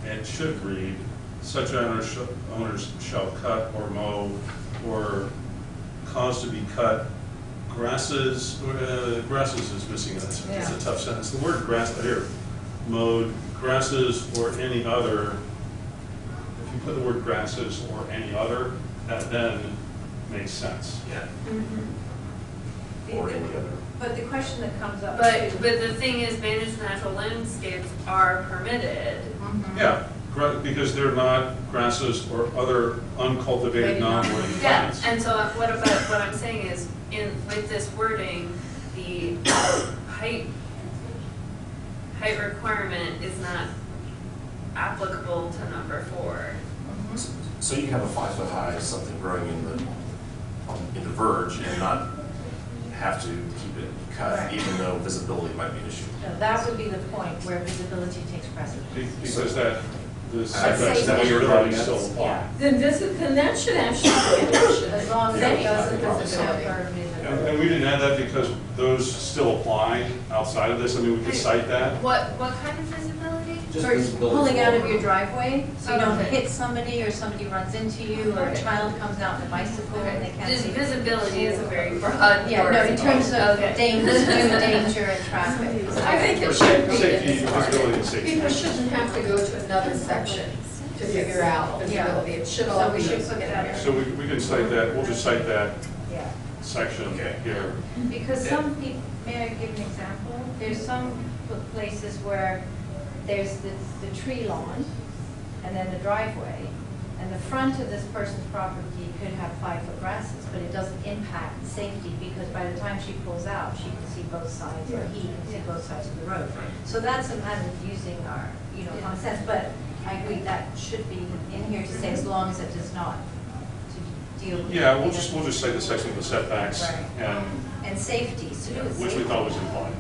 It should read, such owners, sh- owners shall cut or mow or cause to be cut grasses, uh, grasses is missing, that's, it's Yeah. a tough sentence. The word grass, here, mowed grasses or any other, if you put the word grasses or any other, that then makes sense. Yeah, Mhm. or any other. But the question that comes up. But, too- but the thing is, managed natural landscapes are permitted. Mhm. Yeah, gra- because they're not grasses or other uncultivated, Maybe not. non-woody Yeah, plants. and so what about, what I'm saying is, in, with this wording, the height, height requirement is not applicable to number four. So you can have a five foot high, something growing in the, on- in the verge and not have to keep it cut, Right. even though visibility might be an issue. No, That would be the point where visibility takes precedence. Be- Because that, the I'd setbacks say that that. you're driving still apply. Yeah, Then this, is- then that should actually be mentioned. as long as Then it it doesn't doesn't disturb disability. And visibility. and we didn't add that because those still apply outside of this, I mean, we could cite that. What, what kind of visibility? Just For visibility pulling out of your driveway, so you don't Okay. hit somebody or somebody runs into you or a Okay. child comes out on a bicycle and they can't Just see. visibility is a very broad Yeah, no, in word. terms of Okay. danger, danger and traffic. I think Or it should be. Safety, visibility and safety. People shouldn't have to go to another section to to figure out visibility. It should all So be. we should put that in. So we, we can cite that, we'll just cite that Yeah. section Okay. here. Because some people, may I give an example? There's some places where there's the, the tree lawn and then the driveway. And the front of this person's property could have five-foot grasses, but it doesn't impact safety because by the time she pulls out, she can see both sides, or he can see both sides of the road. So that's a matter of using our, you know, common sense, but I agree that should be in here to say as mm-hmm. long as it does not to deal with. Yeah, we'll just, we'll just cite the section of the setbacks Right. and, And safety, to do with which we safety. thought was implied.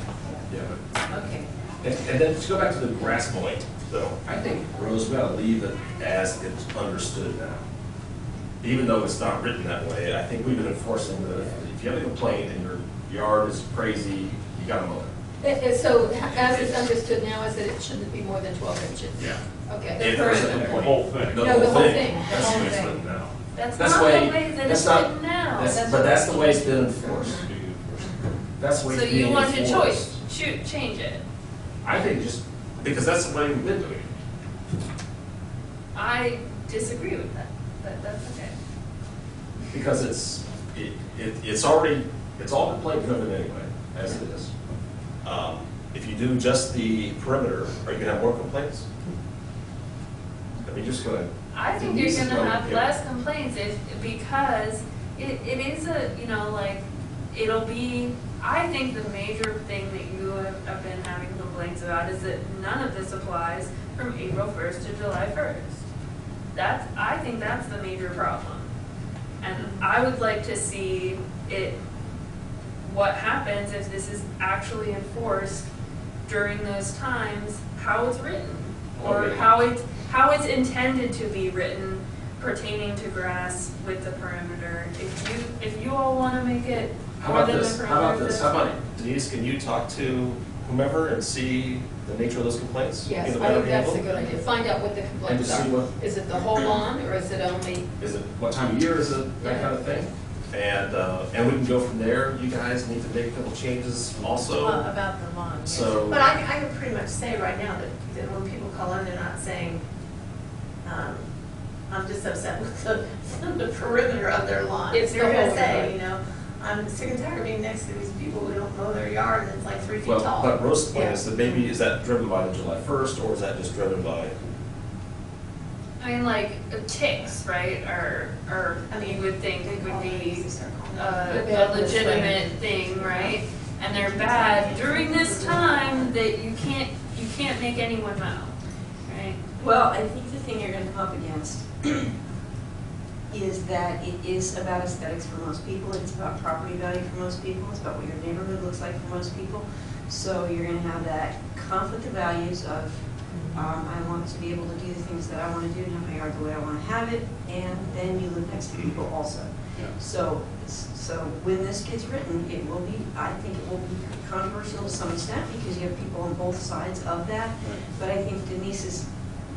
Yeah. Okay. And, and then to go back to the grass mowing, though, I think, Rose, we ought to leave it as it's understood now. Even though it's not written that way, I think we've been enforcing that if- if you have a complaint and your yard is crazy, you gotta mow it. Uh, uh, So as it's understood now is that it shouldn't be more than 12 inches? Yeah. Okay. If there's a The complaint. whole thing. No, the whole thing, the That's the whole way it's thing. written now. That's That's not the the way- way that that's it's not- written now. That's- But that's the way it's been enforced. That's the way So it's you being want a choice, shoot, change it. I think just, because that's the way we've been doing it. I disagree with that, but that's okay. Because it's, it, it, it's already, it's all complaint driven anyway, as it is. Um, If you do just the perimeter, are you gonna have more complaints? I mean, just gonna, I think you're gonna have less complaints if, because it, it is a, you know, like, it'll be, I think the major thing that you have, have been having complaints about is that none of this applies from April first to July first. That's, I think that's the major problem. And I would like to see it, what happens if this is actually enforced during those times, how it's written. Or Okay. how it, how it's intended to be written pertaining to grass with the perimeter. If you, if you all wanna make it how about this, how about this, how about Denise, can you talk to whomever and see the nature of those complaints? Yes, Get a I better think that's a good idea. Find out what the And complaints to see are. what, Is it the whole lawn or is it only, is it, what time of year is it, that kind of thing? And, uh, and we can go from there, you guys need to make a couple changes also, Well, About the lawn, yes. so. But I, I can pretty much say right now that, that when people call in, they're not saying, um, I'm just upset with the, the perimeter of their lawn. It's the They're gonna whole say, you know, I'm sick and tired of being next to these people who don't mow their yard and it's like three feet Well, tall. but Rose's point Yeah. is that maybe, is that driven by the July first, or is that just driven by? I mean, like, ticks, right, or, or I mean, you would think they would call be it, they start calling a a legitimate thing, right? And they're bad during this time that you can't, you can't make anyone mow, right? Well, I think the thing you're gonna come up against is that it is about aesthetics for most people, it's about property value for most people, it's about what your neighborhood looks like for most people. So you're gonna have that conflict of values of, um, I want to be able to do the things that I wanna do and have my yard the way I wanna have it, and then you live next to people also. Yeah. So, so when this gets written, it will be, I think it will be controversial to some extent, because you have people on both sides of that. But I think Denise is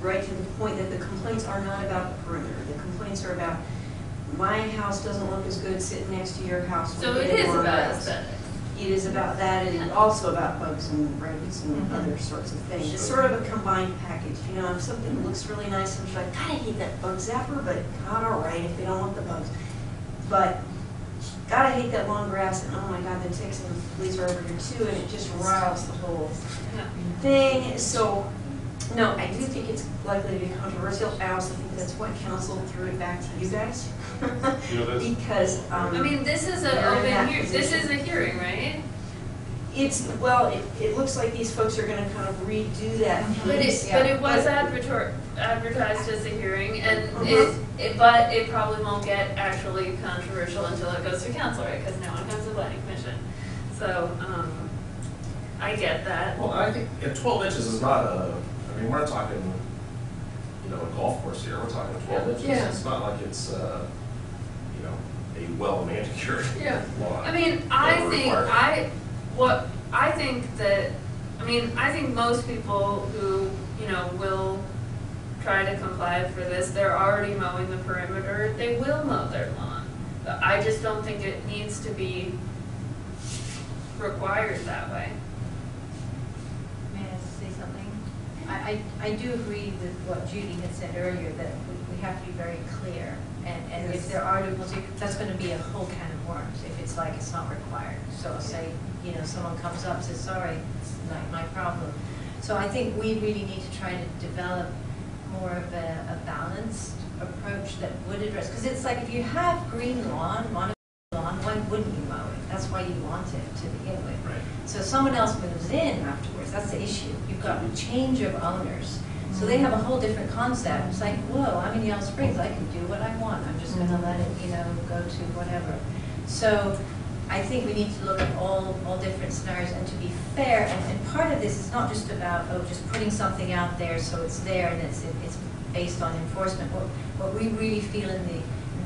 right to the point that the complaints are not about the perimeter. The complaints are about, my house doesn't look as good sitting next to your house. So it is about grass." aesthetics. It is about that, and also about bugs and rabbits and other sorts of things. It's sort of a combined package, you know, if something looks really nice, I'm like, God, I hate that bug zapper, but God, all right, if they don't want the bugs. But, God, I hate that long grass, and oh my God, the ticks and the fleas are over here too, and it just riles the whole Yeah. thing, so, no, I do think it's likely to be controversial. I also think that's why council threw it back to you guys. You know, that's- Because, um. I mean, this is an They're in open, that hea- this position. is a hearing, right? It's, well, it, it looks like these folks are gonna kind of redo that But piece. it, but it was But- advertor, advertised as a hearing, and Mhm. it, it, but it probably won't get actually controversial until it goes to council, right? Because no one comes to planning commission. So, um, I get that. Well, I think, yeah, twelve inches is not a, I mean, we're not talking, you know, a golf course here, we're talking twelve inches. Yeah. It's not like it's, uh, you know, a well manicured Yeah. lawn. I mean, I think, I, what, I think that, I mean, I think most people who, you know, will try to comply for this, they're already mowing the perimeter, they will mow their lawn. But I just don't think it needs to be required that way. May I? I, do agree with what Judy had said earlier, that we, we have to be very clear. And, and if there are that's gonna be a whole can of worms, if it's like it's not required. So say, you know, someone comes up, and says, sorry, it's not my problem. So I think we really need to try to develop more of a, a balanced approach that would address, because it's like if you have green lawn, lawn, why wouldn't you mow it? That's why you want it to begin with. Right. So someone else moves in afterwards, that's the issue. You've got a change of owners. So they have a whole different concept. It's like, whoa, I'm in Yellow Springs, I can do what I want. I'm just gonna let it, you know, go to whatever. So I think we need to look at all, all different scenarios and to be fair. And, and part of this is not just about, oh, just putting something out there so it's there and it's, it's based on enforcement. What, what we really feel in the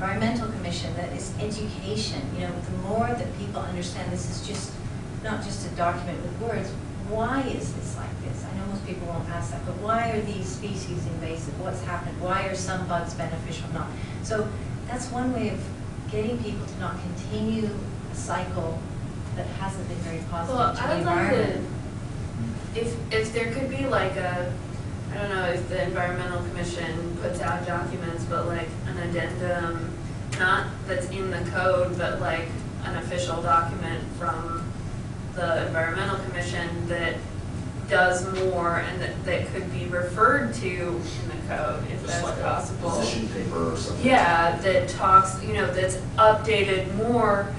environmental commission, that is education. You know, the more that people understand this is just, not just a document with words, why is this like this? I know most people won't ask that, but why are these species invasive? What's happened? Why are some bugs beneficial, not? So that's one way of getting people to not continue a cycle that hasn't been very Well, positive to the I'd like environment. to, if, if there could be like a, I don't know if the environmental commission puts out documents, but like an addendum, not that's in the code, but like an official document from the environmental commission that does more and that, that could be referred to in the code, if Just that's like a possible. position paper or something. Yeah, that talks, you know, that's updated more,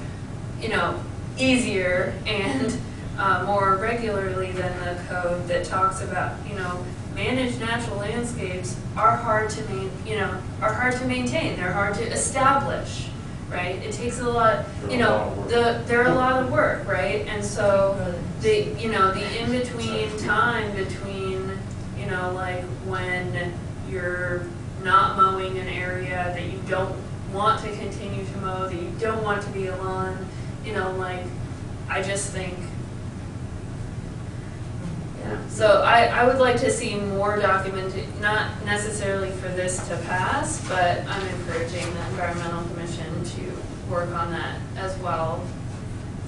you know, easier and uh, more regularly than the code that talks about, you know, managed natural landscapes are hard to main, you know, are hard to maintain, they're hard to establish, right? It takes a lot, you They're a lot know, the, they're a lot of work, right? And so, the, you know, the in-between time between, you know, like when you're not mowing an area that you don't want to continue to mow, that you don't want to be a lawn, you know, like, I just think, yeah. So I, I would like to see more documented, not necessarily for this to pass, but I'm encouraging the environmental commission to work on that as well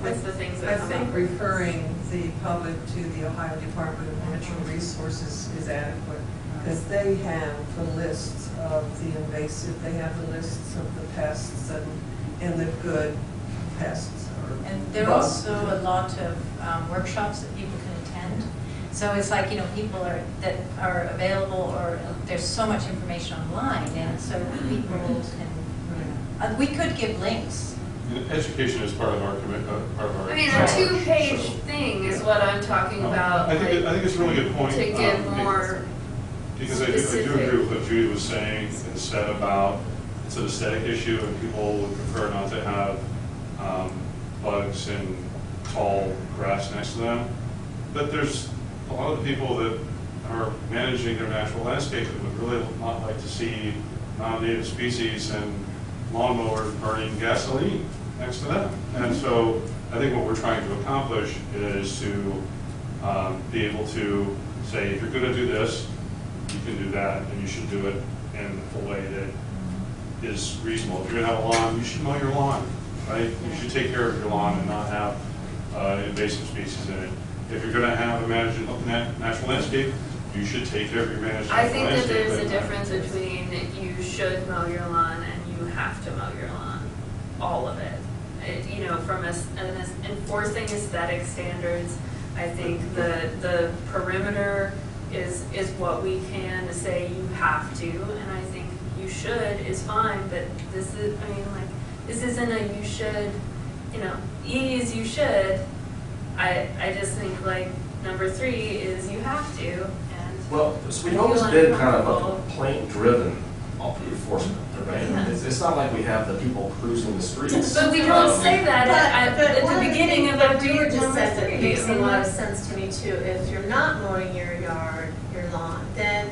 with the things I that come up. think referring the public to the Ohio Department of Natural Resources is adequate, because they have the lists of the invasive, they have the lists of the pests and, and the good pests And there are also a lot of um, workshops that people can attend. So it's like, you know, people are, that are available, or there's so much information online, and so people can, uh, we could give links. And Education is part of our commitment, uh, part of our. I mean, a two-page so- thing is what I'm talking about, I think, it- I think it's a really good point. to give um, more, Because I do, I do agree with what Judy was saying and said about, it's an aesthetic issue and people would prefer not to have um, bugs and tall grass next to them. But there's a lot of the people that are managing their natural landscape would really not like to see non-native species and lawnmowers burning gasoline next to them. And so I think what we're trying to accomplish is to um, be able to say, if you're gonna do this, you can do that, and you should do it in a way that is reasonable. If you're gonna have a lawn, you should mow your lawn, right? You should take care of your lawn and not have uh, invasive species in it. If you're gonna have a managed nat- natural landscape, you should take care of your managed I natural think that landscape. there's a difference between you should mow your lawn and you have to mow your lawn, all of it. It, you know, from us, and this enforcing aesthetic standards, I think the, the perimeter is, is what we can say you have to, and I think you should is fine, but this is, I mean, like, this isn't a you should, you know, E is you should. I, I just think like, number three is you have to, and. Well, so we've always been kind of a uncomfortable. complaint-driven enforcement, right? Yeah. It's, it's not like we have the people cruising the streets. But we don't Um, say that at, But- at but one the beginning of that every George just number said that three. makes a lot of sense to me too. If you're not mowing your yard, your lawn, then,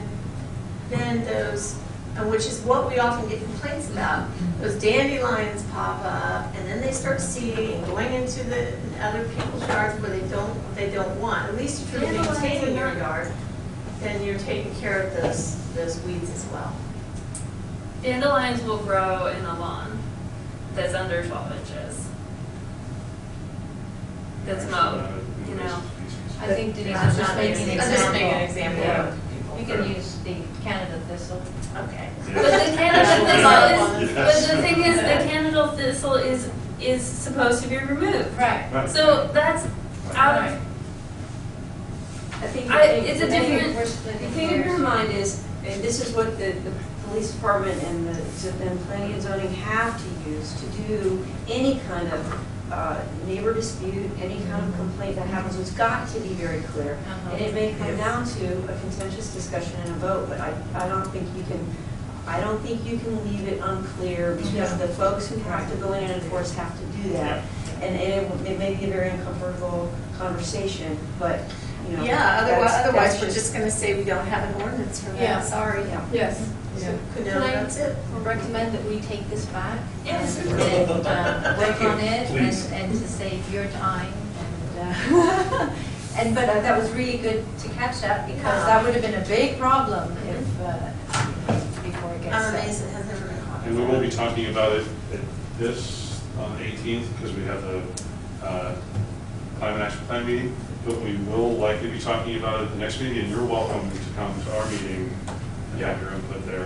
then those, and which is what we often get complaints about, those dandelions pop up and then they start seeding and going into the other people's yards where they don't, they don't want. At least if you're Dandelions are maintaining your yard, then you're taking care of those, those weeds as well. Dandelions will grow in a lawn that's under twelve inches. That's Actually, mowed, you know. I think Denise I'm was just not making an example. I'm just making an example Yeah. You can use the Canada thistle. Okay. Yeah. But the Canada Yeah. thistle is, Yes. but the thing is, the Canada thistle is, is supposed to be removed. Right. Right. So that's out of, I think I- the it's a the thing- different- The thing in your mind is, and this is what the, the police department and the, and planning and zoning have to use to do any kind of, uh, neighbor dispute, any kind of complaint that happens, it's got to be very clear. Uh-huh. And it may come down to a contentious discussion and a vote, but I, I don't think you can, I don't think you can leave it unclear because the folks who have to go in and enforce have to do that. And it, it may be a very uncomfortable conversation, but, you know. Yeah, otherwise, that's- otherwise that's we're just gonna say we don't have an ordinance for that. Yeah. that, sorry. Yeah. Yes. Yeah. No, Can I that's it. recommend that we take this back? Yes. And and, uh, work on it and, Please. and to save your time and, uh, and, but uh, that was really good to catch that because that would have been a big problem if, uh, before it gets I'm set. amazed it has never been caught. And we will be talking about it at this, on the 18th, because we have the uh, climate action plan meeting, but we will likely be talking about it at the next meeting, and you're welcome to come to our meeting and have your input there.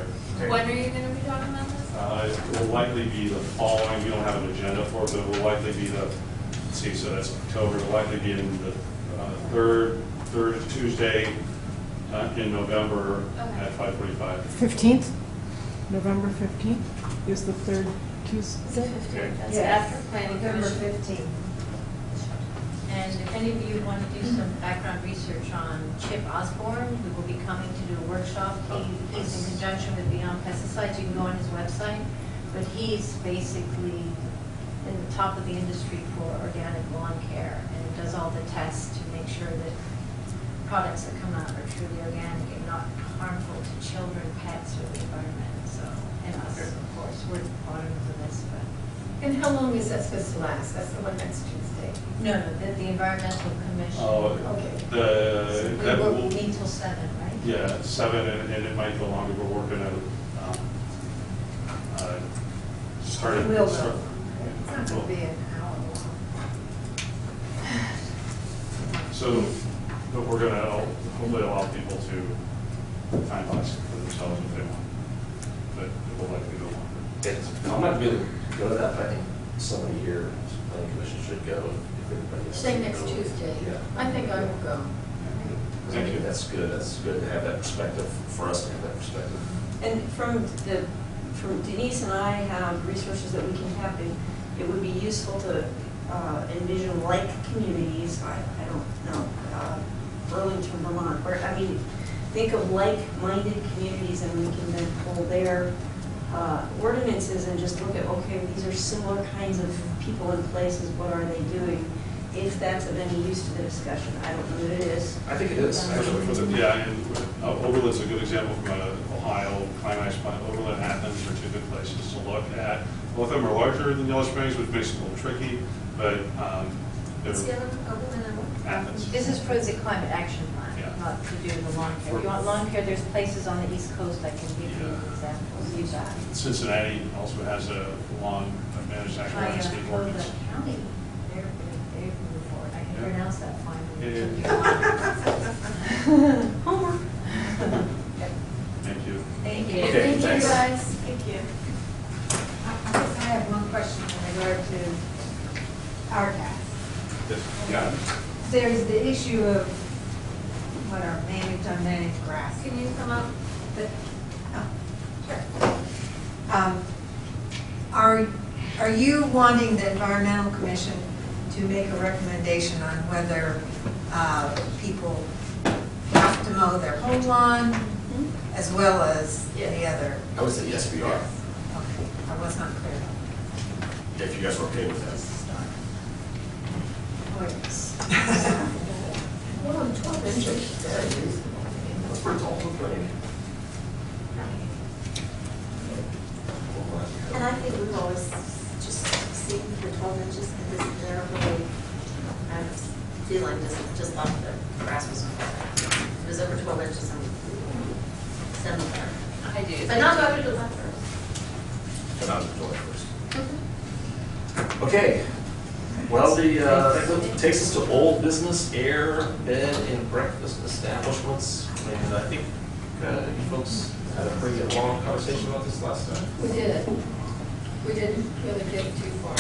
when are you gonna be talking about this? Uh, It will likely be the following, we don't have an agenda for it, but it will likely be the, let's see, so that's October, it'll likely be in the uh, third, third Tuesday uh, in November at 5:45. 15th, November 15th is the third Tuesday. Okay. That's Yes. after planning November commission. fifteenth. And if any of you want to do some background research on Chip Osborne, who will be coming to do a workshop, he, he's in conjunction with Beyond Pesticides, you can go on his website, but he's basically in the top of the industry for organic lawn care, and does all the tests to make sure that products that come out are truly organic and not harmful to children, pets, or the environment, so, and us, of course, we're part of this, but. And how long is that supposed to last? That's the one next Tuesday. No, no, the, the environmental commission. Oh, Okay. The, We that will will, meet till seven, right? yeah, seven, and and it might go longer, but we're gonna, um, uh, start it. Will go. start- It's not gonna be an hour long. So, but we're gonna hopefully allow people to finalize for themselves if they want, but it will likely go longer. It's- I'm not going to go to that, but I think somebody here, planning commission should go if everybody else. Say can next go. Tuesday. Yeah. I think I will go. Thank you. That's good, that's good to have that perspective, for us to have that perspective. And from the, from Denise and I have resources that we can tap in. It would be useful to uh, envision like communities, I, I don't know, uh, Burlington, Vermont, where, I mean, think of like-minded communities and we can then pull their uh, ordinances and just look at, okay, these are similar kinds of people and places, what are they doing? If that's of any use to the discussion, I don't know that it is. I think it is, Actually, actually. for the, yeah, and uh, Oberlin's a good example from uh, Ohio, climate action plan, Oberlin, Athens are two good places to look at. Both of them are larger than Yellow Springs, which makes it a little tricky, but um, they're What's the other one? Oberlin and? Athens. This is for the climate action plan, not to do the lawn care. If you want lawn care, there's places on the east coast I can give you Yeah. examples of that. Cincinnati also has a lawn managed natural landscape Cuyahoga ordinance. County, they're, they're moving forward. I can Yeah. pronounce that finally. Yeah. Homework. Thank you. Thank you. Okay, Thank you, thanks. guys. Thank you. I guess I have one question in regard to our tax. Yes, got it. There's the issue of what are managed, unmanaged grass. Can you come up? But, oh, sure. Um, Are, are you wanting the environmental commission to make a recommendation on whether uh, people have to mow their whole lawn as well as any other? I would say yes, we are, Okay, I was not clear. if you guys are okay with that. Well, twelve inches. That's pretty tall, right? And I think we've always just seen the twelve inches because they're really, I have a feeling just, just thought the grass was, if it was over twelve inches, I'm there. I do. But not go over to the left first. And I'll go first. Mm-hmm. Okay, well, the, uh, that takes us to old business, air, bed, and breakfast establishments. And I think uh, you folks had a pretty long conversation about this last time. We did. We didn't really get too far.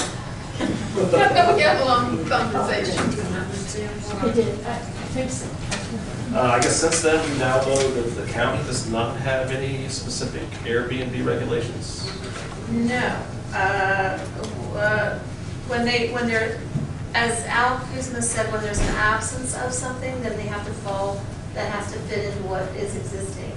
We had a long conversation. We did, I think so. Uh, I guess since then, we now know that the county does not have any specific Airbnb regulations. No, uh, uh, when they, when they're, as Al Kuzma said, when there's an absence of something, then they have to fall, that has to fit into what is existing.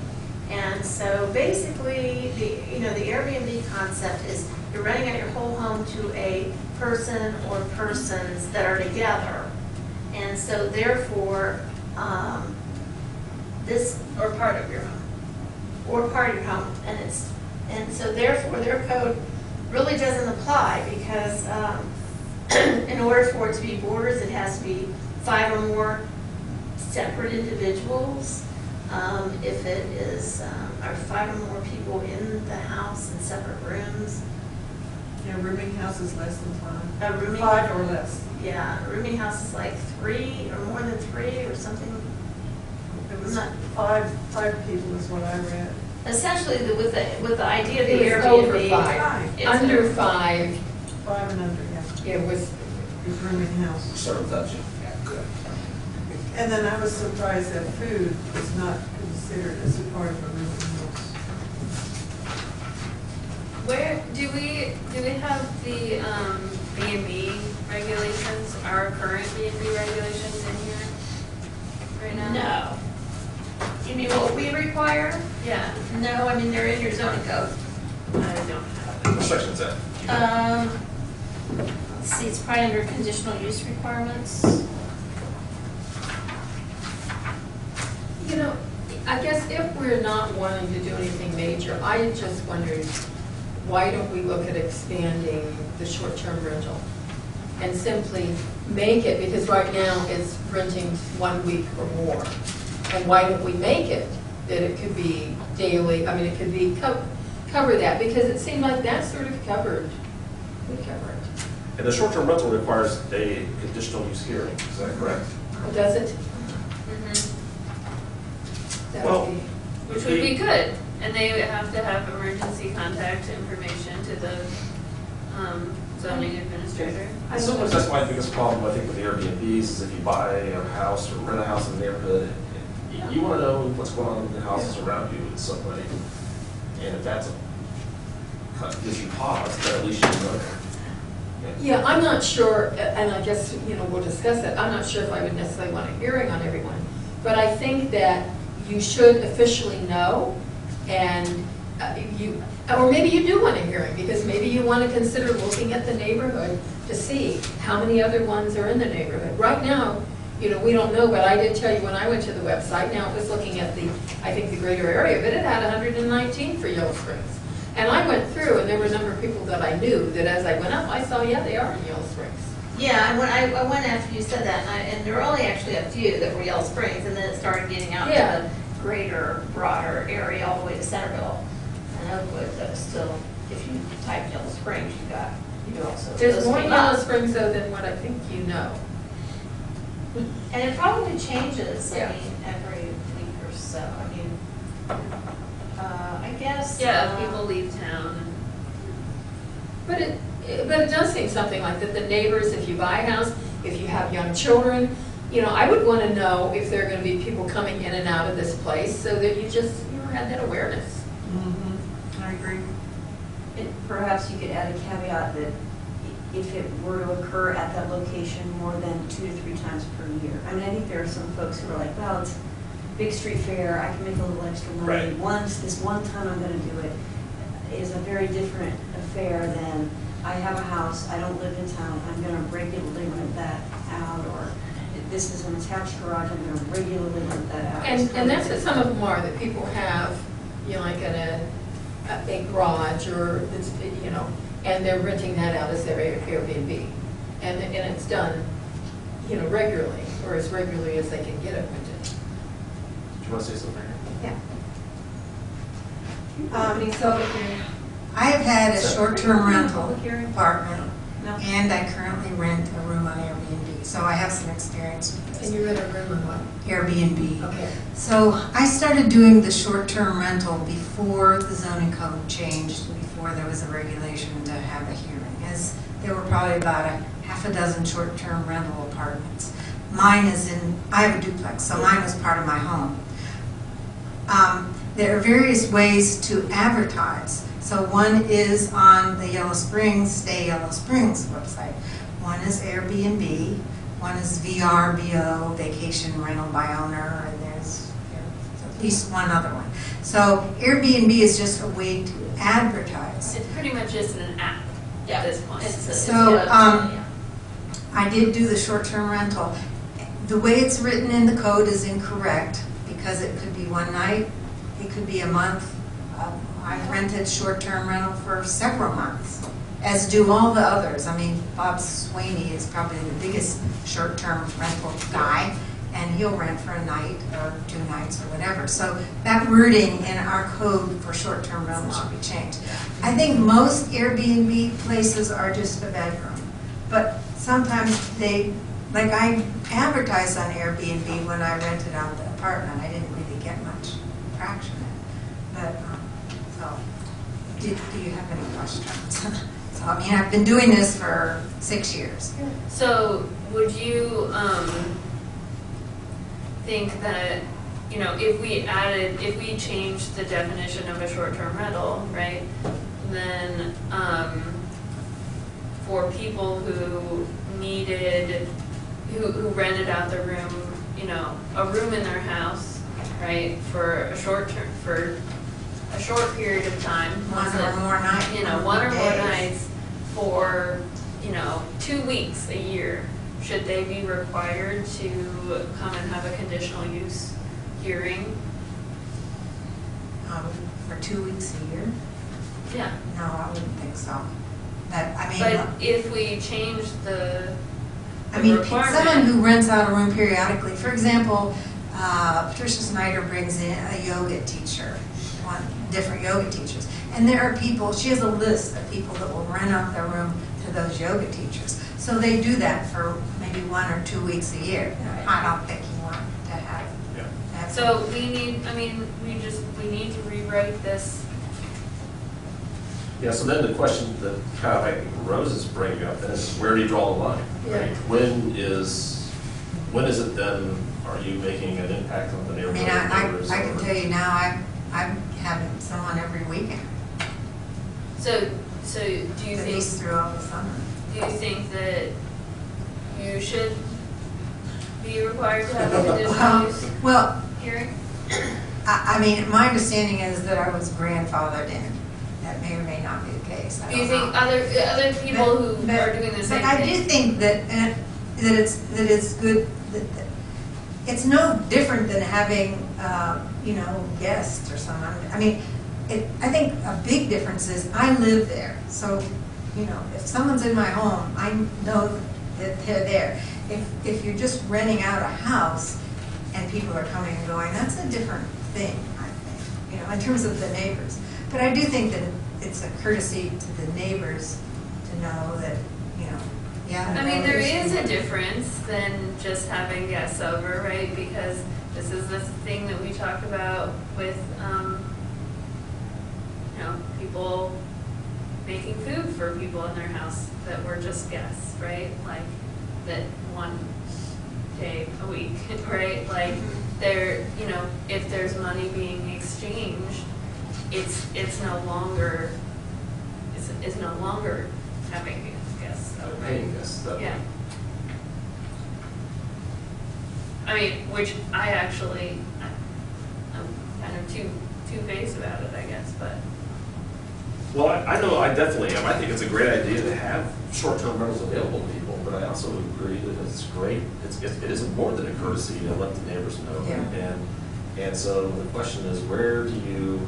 And so basically, the, you know, the Airbnb concept is you're renting out your whole home to a person or persons that are together. And so therefore, um, this, Or part of your home. or part of your home, and it's, and so therefore, their code really doesn't apply, because, um, in order for it to be borders, it has to be five or more separate individuals. Um, if it is, um, or five or more people in the house in separate rooms, Yeah, rooming house is less than five. a rooming. Five or less. Yeah, a rooming house is like three, or more than three, or something. It was Not- five, five people is what I read. Essentially, the- with the, with the idea of the It was Airbnb. over five. Five. it's Under five, Five and under, yeah, it was, is rooming house. Start with that, Jim. And then I was surprised that food was not considered as a part of a rooming house. Where, do we, do we have the, um, B and B regulations, our current B and B regulations in here right now? No. You mean what we require? Yeah, No, I mean, they're in your zoning code. I don't have it. What section's that? Um, let's see, it's probably under conditional use requirements. you know, I guess if we're not wanting to do anything major, I just wondered, why don't we look at expanding the short-term rental? And simply make it, because right now it's renting one week or more. And why don't we make it that it could be daily, I mean, it could be, co- cover that, because it seemed like that's sort of covered. We cover it. And the short-term rental requires a conditional use hearing, is that correct? Does it? Mhm. That Well- would be- Which would be good, and they have to have emergency contact information to the, um, zoning administrator. And sometimes that's my biggest problem, I think, with the Airbnbs, is if you buy a house or rent a house in the neighborhood, you- you want to know what's going on in the houses around you in some way. And if that's a, kind gives you pause, then at least you know. Yeah, I'm not sure, and I guess, you know, we'll discuss it, I'm not sure if I would necessarily want a hearing on everyone, but I think that you should officially know, and uh, you, or maybe you do want a hearing, because maybe you want to consider looking at the neighborhood to see how many other ones are in the neighborhood. Right now, you know, we don't know, but I did tell you when I went to the website, now it was looking at the, I think the greater area, but it had 119 for Yellow Springs. And I went through, and there were a number of people that I knew, that as I went up, I saw, yeah, they are in Yellow Springs. Yeah, and when I, I went after you said that, and I, and there were only actually a few that were Yellow Springs, and then it started getting out to the greater, broader area all the way to Centerville. And Oakwood, that was still, if you type Yellow Springs, you got, you also. There's more Yellow up. Springs though than what I think you know. And it probably changes, I mean, every week or so, I mean, uh, I guess. Yeah, uh, people leave town and. But it, it- but it does seem something like that, the neighbors, if you buy a house, if you have young children, you know, I would want to know if there are going to be people coming in and out of this place so that you just, you know, had that awareness. Mm-hmm, I agree. And Perhaps you could add a caveat that i- if it were to occur at that location more than two to three times per year. I mean, I think there are some folks who are like, well, it's big street fair, I can make a little extra money. Right. Once, this one time I'm gonna do it, is a very different affair than, I have a house, I don't live in town, I'm gonna regularly rent that out, or this is an attached garage, I'm gonna regularly rent that out. And, and that's what some of them are, that people have, you know, like in a, a garage or, it's, you know, and they're renting that out as their Airbnb. And, and it's done, you know, regularly, or as regularly as they can get it rented. Do you want to say something? Yeah. Um, so. I have had a short-term rental apartment No. and I currently rent a room on Airbnb, so I have some experience with And you're in a room on what? Airbnb. Okay. So I started doing the short-term rental before the zoning code changed, before there was a regulation to have a hearing, as there were probably about a half a dozen short-term rental apartments. Mine is in, I have a duplex, so mine was part of my home. Um, There are various ways to advertise. So one is on the Yellow Springs, Stay Yellow Springs website. One is Airbnb, one is VRBO, Vacation Rental by Owner, and there's there's at least one other one. So Airbnb is just a way to advertise. It's pretty much just an app Yeah, at this point. it's- it's So, a- um, yeah. I did do the short-term rental. The way it's written in the code is incorrect, because it could be one night, it could be a month. Um, I've rented short-term rental for several months, as do all the others. I mean, Bob Sweeney is probably the biggest short-term rental guy, and he'll rent for a night or two nights or whatever. So that wording in our code for short-term rental should be changed. I think most Airbnb places are just a bedroom. But sometimes they, like I advertised on Airbnb when I rented out the apartment, I didn't really get much traction. But, um, so, do, do you have any questions? So, I mean, I've been doing this for six years. So would you, um, think that, you know, if we added, if we changed the definition of a short-term rental, right? Then, um, for people who needed, who, who rented out the room, you know, a room in their house, right? For a short term, for a short period of time. One or more nights. you know, one or more days. nights for, you know, two weeks a year, should they be required to come and have a conditional use hearing? Um, For two weeks a year? Yeah. No, I wouldn't think so. That, I mean. But if we change the, I mean, someone who rents out a room periodically, for example, uh, Patricia Snyder brings in a yoga teacher, one, different yoga teachers. And there are people, she has a list of people that will rent out their room to those yoga teachers. So they do that for maybe one or two weeks a year. I don't think you want to have, Yeah. have. so we need, I mean, we just, we need to rewrite this. Yeah, so then the question that kind of like Rose is bringing up then is where do you draw the line? Right? When is, when is it then, are you making an impact on the I neighborhood? mean, I, neighbors, I, I can or- tell you now, I, I'm having someone every weekend, So, so do you at think, least throughout the summer. do you think that you should be required to have a conditional Well, use Well, hearing? I, I mean, my understanding is that I was grandfathered in. That may or may not be the case. I Do you think know. other, other people who But- are doing the same But I do think that, uh, that it's, that it's good, that, that, it's no different than having, uh, you know, guests or someone. I mean, it, I think a big difference is I live there, so, you know, if someone's in my home, I know that they're there. If, if you're just renting out a house and people are coming and going, that's a different thing, I think, you know, in terms of the neighbors. But I do think that it's a courtesy to the neighbors to know that, you know, yeah. I mean, there's- a difference than just having guests over, right? Because this is the thing that we talk about with, um, you know, people making food for people in their house that were just guests, right? Like, that one day a week, right? Like, there, you know, if there's money being exchanged, it's, it's no longer, it's, it's no longer having guests over. Paying this, that. Yeah. I mean, which I actually, I- I'm kind of two, two-faced about it, I guess, but. Well, I, I know, I definitely am. I think it's a great idea to have short-term rentals available to people, but I also agree that it's great, it's, it it is more than a courtesy to let the neighbors know. Yeah. And, and so the question is, where do you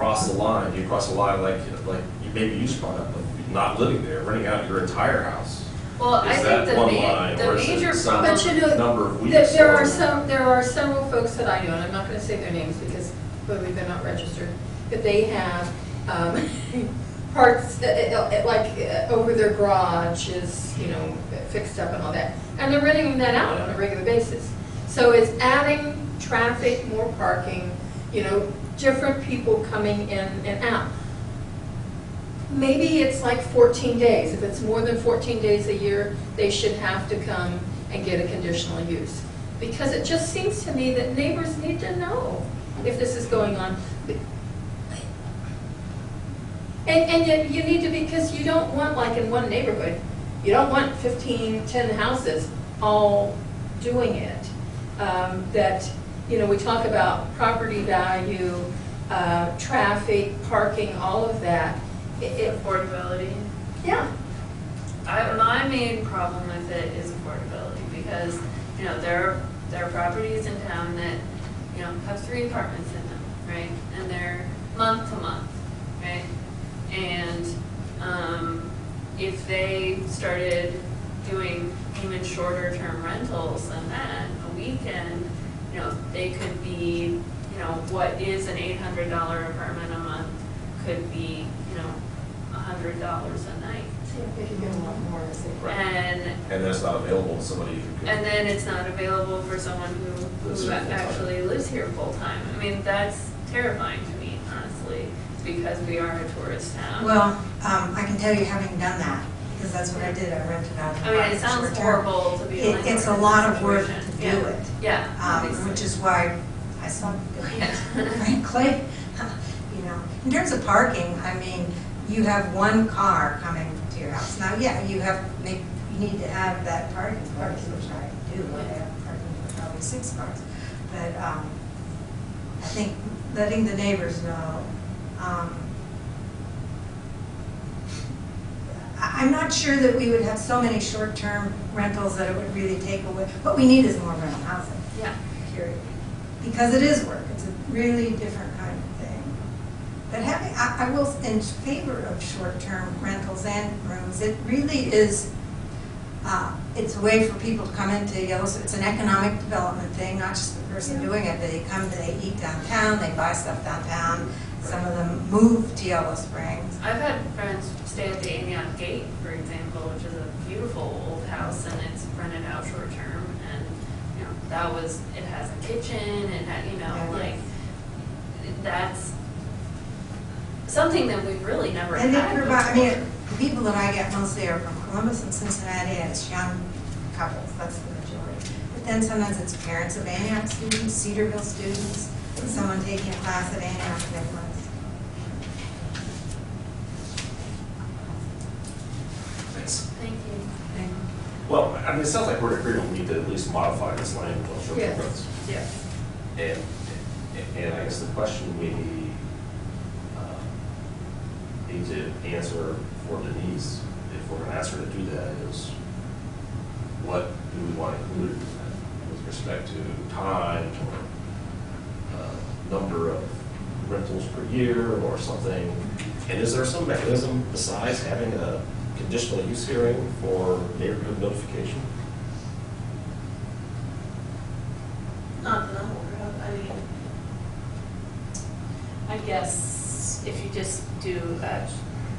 cross the line? You cross the line like, like, you- maybe you just brought up, of not living there, renting out your entire house? Well, I Is think the one ma- line, the or is it major some- problem. But you know, Number of there, weeks there or- are some, there are several folks that I know, and I'm not gonna say their names because clearly they're not registered, but they have, um, parts, uh, uh, uh, like uh, over their garage is, you know, fixed up and all that. And they're renting that out on a regular basis. So it's adding traffic, more parking, you know, different people coming in and out. Maybe it's like 14 days. If it's more than 14 days a year, they should have to come and get a conditional use. Because it just seems to me that neighbors need to know if this is going on. And, and yet you need to, because you don't want, like in one neighborhood, you don't want 15, 10 houses all doing it. Um, That, you know, we talk about property value, uh, traffic, parking, all of that. It- it- Affordability. Yeah, I, my main problem with it is affordability, because, you know, there are, there are properties in town that, you know, have three apartments in them, right? And they're month to month, right? And, um, if they started doing even shorter term rentals than that, a weekend, you know, they could be, you know, what is an eight hundred dollar apartment a month could be, you know, hundred dollars a night. See, I get a lot more as they. Right. And And then it's not available to somebody who can. and then it's not available for someone who, Lives who here full-time. actually lives here full-time. I mean, that's terrifying to me, honestly, because we are a tourist town. Well, um, I can tell you, having done that, because that's what I did, I rented out. I mean, it sounds short-term. horrible to be a It- landlord It's a in lot of work to situation. Do Yeah. it, Yeah, um, which is why I saw it, frankly. You know, in terms of parking, I mean, you have one car coming to your house. Now, yeah, you have, make- you need to have that parking space, which I do, I have parking for probably six cars. But um, I think letting the neighbors know, um, I- I'm not sure that we would have so many short-term rentals that it would really take away. What we need is more rental housing, Yeah. period. Because it is work, it's a really different kind of thing. But having, I, I will, in favor of short-term rentals and rooms, it really is, uh, it's a way for people to come into Yellowstone. It's an economic development thing, not just the person doing it, they come, they eat downtown, they buy stuff downtown. Some of them move to Yellow Springs. I've had friends stay at the Antioch Gate, for example, which is a beautiful old house and it's rented out short term. And, you know, that was, it has a kitchen, it had, you know, Yeah. like, that's something that we've really never had And they provide, I mean, the people that I get mostly are from Columbus and Cincinnati, and it's young couples, that's the majority. But then sometimes it's parents of Antioch students, Cedarville students, mm-hmm. someone taking a class at Antioch Nicholas. Thank you. Well, I mean, it sounds like we're in agreement, we need to at least modify this language on short-term Yes. rentals. Yeah. And, and I guess the question we uh, need to answer for Denise, if we're gonna ask her to do that, is what do we want included in that with respect to time or uh, number of rentals per year or something? And is there some mechanism besides having a conditional use hearing for neighborhood notification? Not that I'm aware of, I mean, I guess if you just do, uh,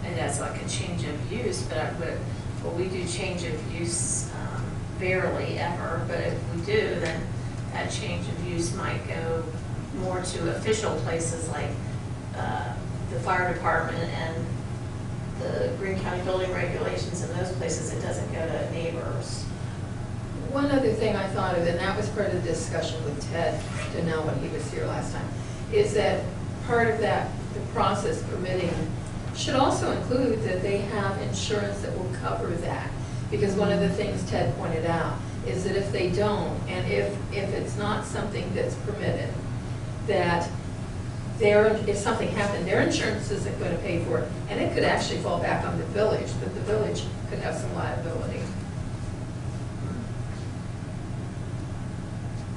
and that's like a change of use, but I would, well, we do change of use um, barely ever, but if we do, then that change of use might go more to official places like uh, the fire department and the Greene County building regulations in those places, it doesn't go to neighbors. One other thing I thought of, and that was part of the discussion with Ted Donnell when he was here last time, is that part of that, the process permitting should also include that they have insurance that will cover that. Because one of the things Ted pointed out is that if they don't, and if, if it's not something that's permitted, that their, if something happened, their insurance isn't going to pay for it, and it could actually fall back on the village, that the village could have some liability.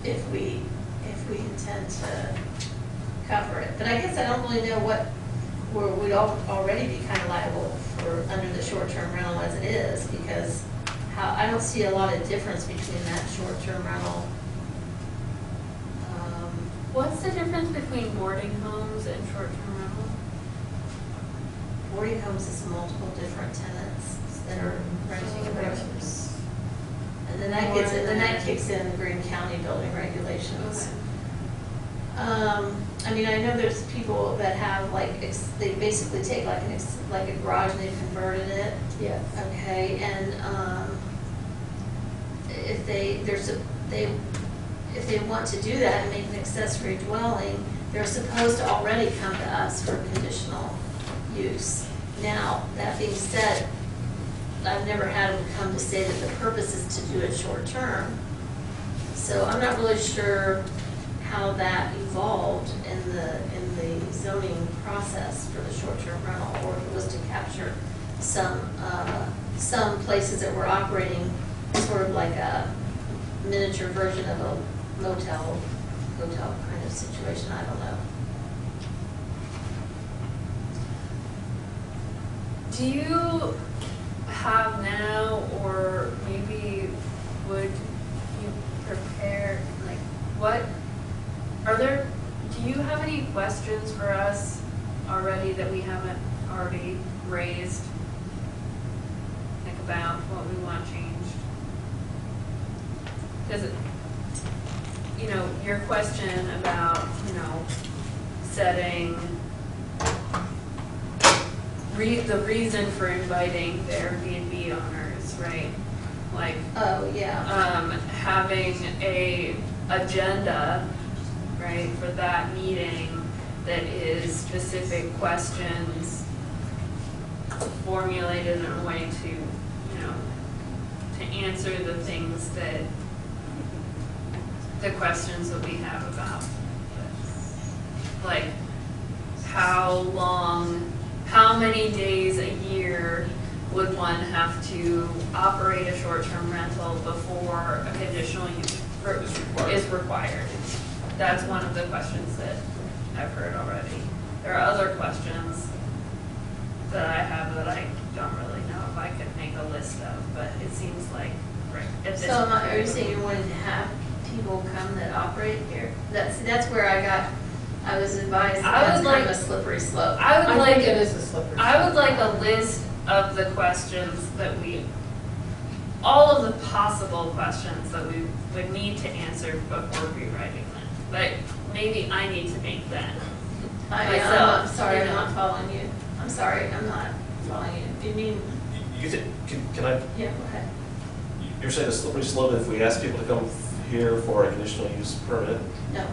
if we, if we intend to cover it. But I guess I don't really know what, where we'd al- already be kind of liable for, under the short-term rental as it is, because how, I don't see a lot of difference between that short-term rental. What's the difference between boarding homes and short-term rental? boarding homes is multiple different tenants that are renting rooms. And then that gets, then that kicks in the Greene County building regulations. Um, I mean, I know there's people that have like, they basically take like an, like a garage and they've converted it. Yes. Okay, and, um, if they, there's a, they, if they want to do that and make an accessory dwelling, they're supposed to already come to us for conditional use. Now, that being said, I've never had them come to say that the purpose is to do it short-term. So I'm not really sure how that evolved in the, in the zoning process for the short-term rental, or if it was to capture some, uh, some places that were operating sort of like a miniature version of a motel, hotel kind of situation, I don't know. Do you have now, or maybe would you prepare, like, what, are there, do you have any questions for us already that we haven't already raised? Like about what we want changed? Because, you know, your question about, you know, setting re, the reason for inviting the Airbnb owners, right? Like, Oh, yeah. um, having a agenda, right, for that meeting that is specific questions formulated in a way to, you know, to answer the things that, the questions that we have about, like, how long, how many days a year would one have to operate a short-term rental before a conditional use per- Is required. is required? That's one of the questions that I've heard already. There are other questions that I have that I don't really know if I could make a list of, but it seems like, right, at this. So am I- are you point- saying you wanted to have people come that operate here? That's, that's where I got, I was advised that I would kind of like- a slippery slope. I would I like. think it is a slippery. I would like a list of the questions that we, all of the possible questions that we would need to answer before rewriting them. But maybe I need to make that. I, I'm myself, not, sorry, you I'm know. not following you. I'm sorry, I'm not following you. You mean, You said, can, can I, yeah, go ahead. you're saying a slippery slope if we ask people to come here for a conditional use permit? No.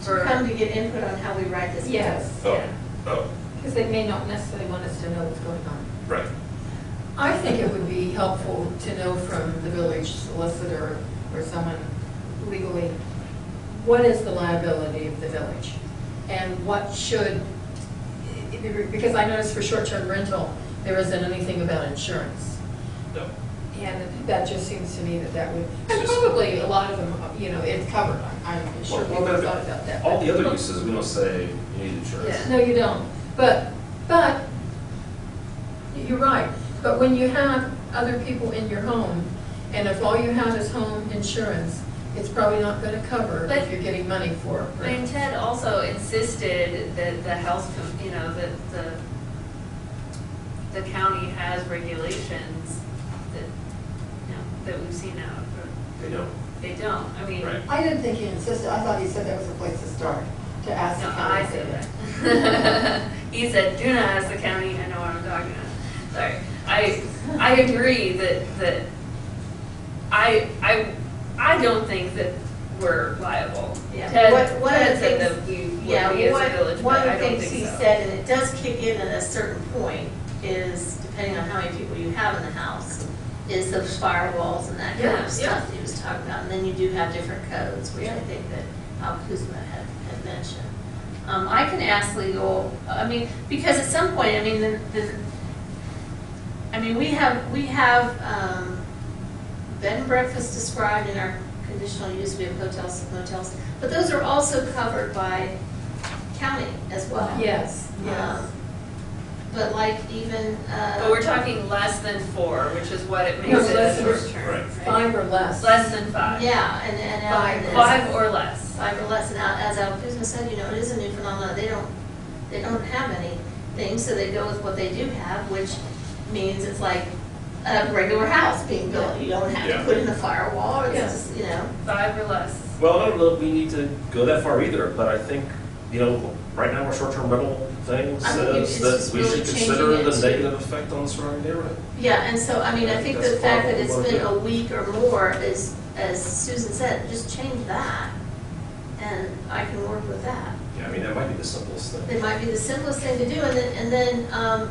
For- To come to get input on how we write this. Yes, Oh, Yeah. oh, because they may not necessarily want us to know what's going on. right. I think it would be helpful to know from the village solicitor or someone legally, what is the liability of the village? And what should, because I noticed for short-term rental, there isn't anything about insurance. No. And that just seems to me that that would, and probably a lot of them, you know, it's covered. I'm sure Well, people well, have thought about that. All the other uses, we don't say you need insurance. Yeah. no, you don't. But, but, you're right. But when you have other people in your home, and if all you have is home insurance, it's probably not gonna cover But- if you're getting money for I mean. Ted also insisted that the health, com- you know, that the, the county has regulations that, you know, that we've seen now. They don't. They don't, I mean. Right. I didn't think he insisted, I thought he said that was a place to start, to ask the No, county. I said that. He said, do not ask the county, I know what I'm talking about. Sorry. I, I agree that, that, I, I, I don't think that we're liable. Yeah. Ted, What- one of the Ted said things- that we, would Yeah, be as a village, one but of I the don't things he think so. said, and it does kick in at a certain point, is depending on how many people you have in the house, is those firewalls and that kind Yeah, of yeah. stuff that he was talking about. And then you do have different codes, which I Yeah. think that Al Kuzma had, had mentioned. Um, I can ask legal, I mean, because at some point, I mean, the, the, I mean, we have, we have, um, bed and breakfast described in our conditional use, we have hotels, and motels, but those are also covered by county as well. Yes, yes. But like even, uh. But we're talking less than four, which is what it No, makes it less a than- short term, Right. right? Five or less. Less than five. Yeah, and, and. Al- Five. and Five or less. Five or less, and Al- as Al Kuzma said, you know, it is a new phenomenon, they don't, they don't have any. thing, so they go with what they do have, which means it's like a regular house being built. You don't have Yeah. to put in a firewall, it's Yeah. just, you know. Five or less. Well, I don't know if we need to go that far either, but I think, you know, right now our short-term rental thing I think it's says just that we really should changing consider it the to- negative effect on the surrounding neighborhood. Yeah, and so, I mean, I think the That's fact that of it's what been we're a week or more is, as Susan said, just change that. And I can work with that. Yeah, I mean, that might be the simplest thing. It might be the simplest thing to do, and then, and then, um,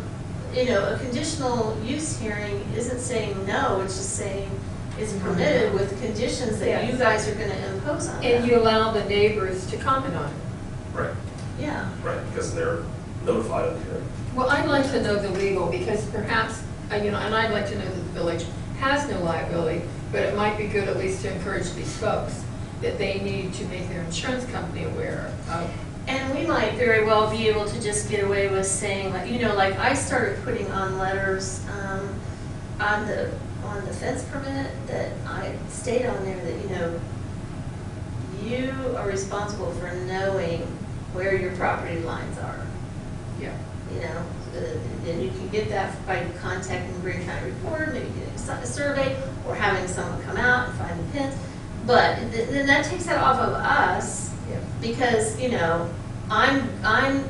you know, a conditional use hearing isn't saying no, it's just saying it's permitted with conditions that you Yes. guys are gonna impose on And them. you allow the neighbors to comment on it. Right, Yeah, right, because they're notified of the hearing. Well, I'd like to know the legal, because perhaps, uh, you know, and I'd like to know that the village has no liability, but it might be good at least to encourage these folks that they need to make their insurance company aware of. and we might very well be able to just get away with saying, like, you know, like, I started putting on letters, um, on the, on the fence permit, that I stayed on there that, you know, you are responsible for knowing where your property lines are. Yeah. you know, uh, and you can get that by contacting the Greene County Recorder, maybe getting a su- survey, or having someone come out and find the pins. But th- then that takes that off of us, Yeah. because, you know, I'm, I'm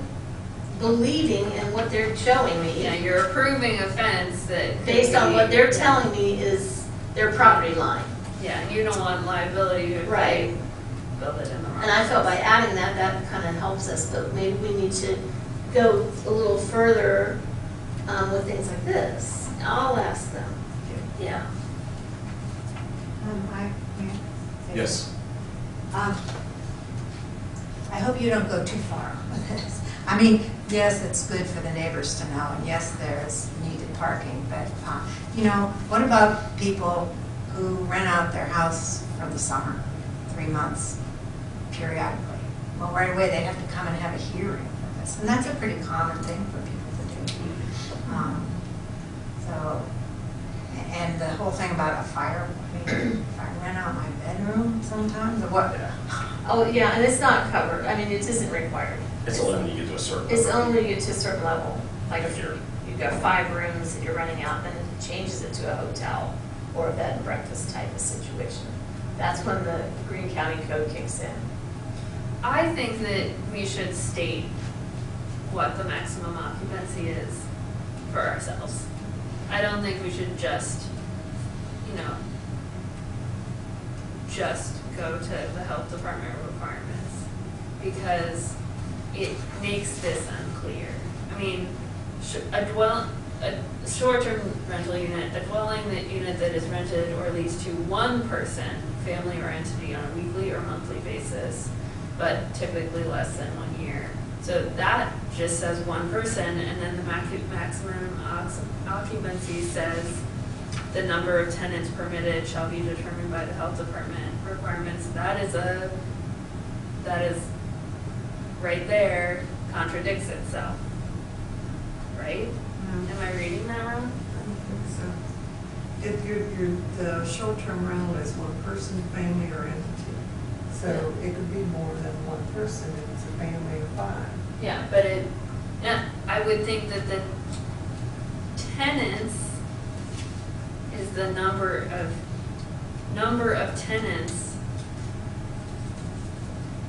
believing in what they're showing me. Yeah, me, you're approving a fence that. could based on be- what they're telling me is their property line. Yeah, and you don't want liability if Right. they build it in the. And I felt by adding that, that kind of helps us, but maybe we need to go a little further um, with things like this. I'll ask them, yeah. Um, I, yeah. Yes. Um, I hope you don't go too far with this. I mean, yes, it's good for the neighbors to know, and yes, there is needed parking, but, uh, you know, what about people who rent out their house from the summer, three months periodically? Well, right away, they have to come and have a hearing for this, and that's a pretty common thing for people to do. Um, So, and the whole thing about a fire, I mean, if I rent out my bedroom sometimes, what? Oh, yeah, and it's not covered, I mean, it isn't required. It's only when you get to a certain. It's number. only get to a certain level, like if Here. you've got five rooms that you're running out, then it changes it to a hotel or a bed and breakfast type of situation. That's when the Greene County Code kicks in. I think that we should state what the maximum occupancy is for ourselves. I don't think we should just, you know, just go to the health department requirements, because it makes this unclear. I mean, a dwell, a short-term rental unit, a dwelling that unit that is rented or leased to one person, family or entity on a weekly or monthly basis, but typically less than one year. So that just says one person, and then the maximum occupancy says the number of tenants permitted shall be determined by the health department requirements. That is a, that is, right there contradicts itself. Right? Mm-hmm. Am I reading that wrong? I don't think so. If the short-term rental is one person, family, or entity. So it could be more than one person if it's a family of five. Yeah, but it, yeah, I would think that the tenants is the number of, number of tenants.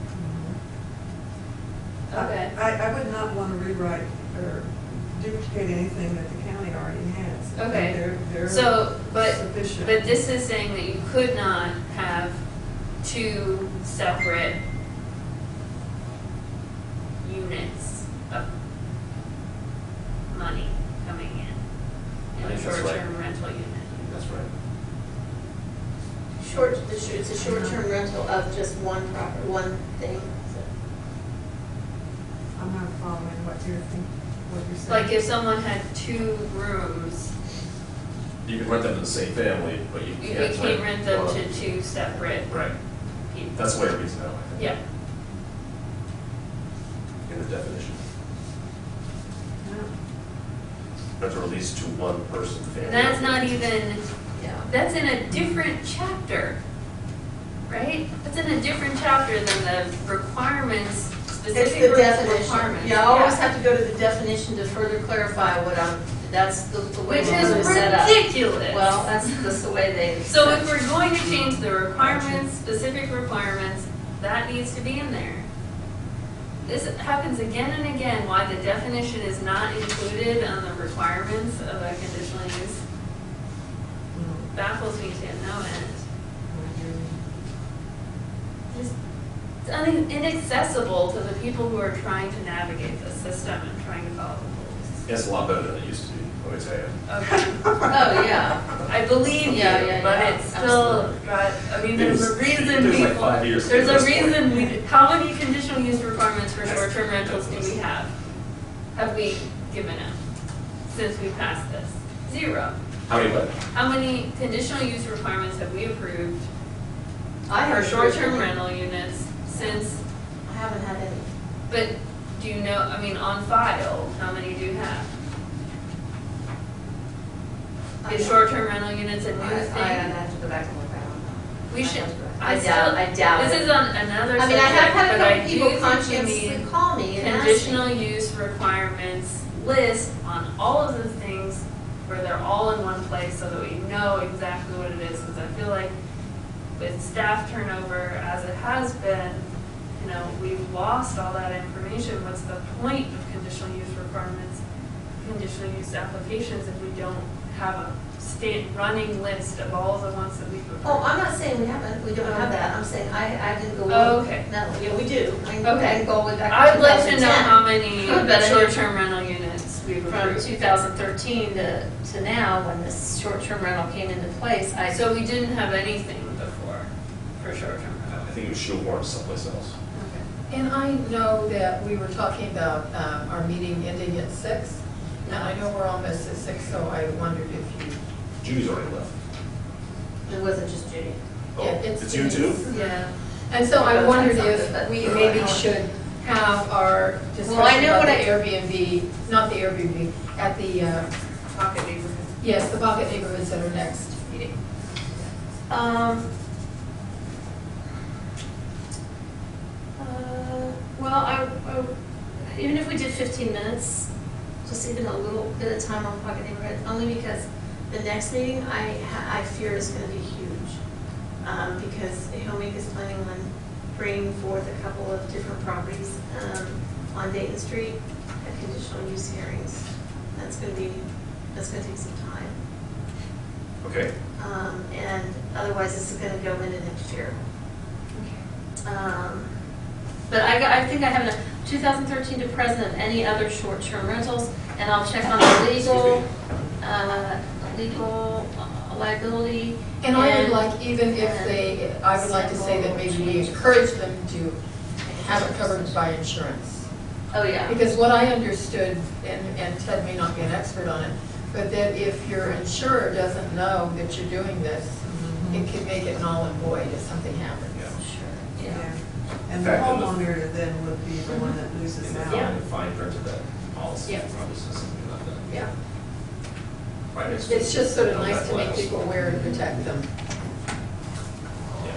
Mm-hmm. Okay. I, I would not want to rewrite or duplicate anything that the county already has. I think Okay. They're, they're So, but, sufficient. but this is saying that you could not have two separate units of money coming in, I in a think that's right. short-term rental unit. That's right. Short, the sh- it's a short-term rental of just one property, one thing. I'm not following what you're thinking, what you're saying. Like if someone had two rooms, You can rent them to the same family, but you you can't. can't rent them one- to two separate Right, people. That's the way it reads now, I think. Yeah, In the definition. No. But to release to one person, family. and that's not even, Yeah. that's in a different chapter, right? That's in a different chapter than the requirements specific It's the re- definition. requirements. Yeah, I always have to go to the definition to further clarify what I'm, that's the, the way Which is set up. ridiculous. Well, that's, the way they. So if we're going to change the requirements, specific requirements, that needs to be in there. This happens again and again, why the definition is not included on the requirements of a conditional use. Baffles me to no end. Just It's inaccessible to the people who are trying to navigate the system and trying to follow. It's a lot better than it used to be, let me tell you. Okay. Oh, yeah. I believe you, Yeah, yeah, but yeah, it's still, absolutely. got- I mean, It there's a reason it was like people, five years there's a this point. reason we, how many conditional use requirements for short-term rentals do we have? Have we given out since we passed this? Zero. How many what? How many conditional use requirements have we approved I for have short-term rental units since, I haven't had any. but do you know, I mean, on file, how many do you have? I- Is short-term rental units a new I, thing? I have to go back and look, I don't know. We I should, have to go back. I I still, doubt, I doubt this it. is on another I mean, I have subject, had but a I couple do people think conscientiously need call me and ask me. conditional use requirements list on all of the things where they're all in one place so that we know exactly what it is, because I feel like with staff turnover as it has been, you know, we've lost all that information. What's the point of conditional use requirements, conditional use applications if we don't have a state running list of all the ones that we've approved? Oh, I'm not saying we haven't, we don't have that, I'm saying I, I can go. Oh, look. okay. No, yeah, we do. I can- Okay. Can go all the way back to I'd like to know 2010. how many But I short-term rental units we've From approved. 2013 to, to now, when this short-term rental came into place, I, So we didn't have anything before for short-term rental. I think it was shoehorned someplace else. And I know that we were talking about um, our meeting ending at six, and I know we're almost at six, so I wondered if you, Judy's already left. it wasn't just Judy. Oh, Yeah, it's- it's you too? Yeah. and so I wondered if we maybe should have our Well, I know about what the I- Airbnb, not the Airbnb, at the, uh, Pocket neighborhood. yes, the Pocket Neighborhoods at our next meeting. Um. Well, I, I- even if we did fifteen minutes, just even a little bit of time on Pocket Neighborhood, only because the next meeting I, I fear is gonna be huge. Um, because Home, Inc. is planning on bringing forth a couple of different properties, um, on Dayton Street at conditional use hearings. That's gonna be, that's gonna take some time. Okay. Um, and otherwise, this is gonna go into next year. Okay. Um, But I, got- I think I have a 2013 to present of any other short-term rentals, and I'll check on the legal, uh, legal uh, liability. And I would like, even if they, I would like to say that maybe we encourage them to have it covered by insurance. Oh, yeah. Because what I understood, and, and Ted may not be an expert on it, but that if your insurer doesn't know that you're doing this, it could make it null and void if something happens. Sure, yeah. And the Fact of the- homeowner then would be the one that loses And out. then fine print of that policy, Yeah. probably says something like that. Yeah. Right next to It's just sort of nice to make people aware and protect them.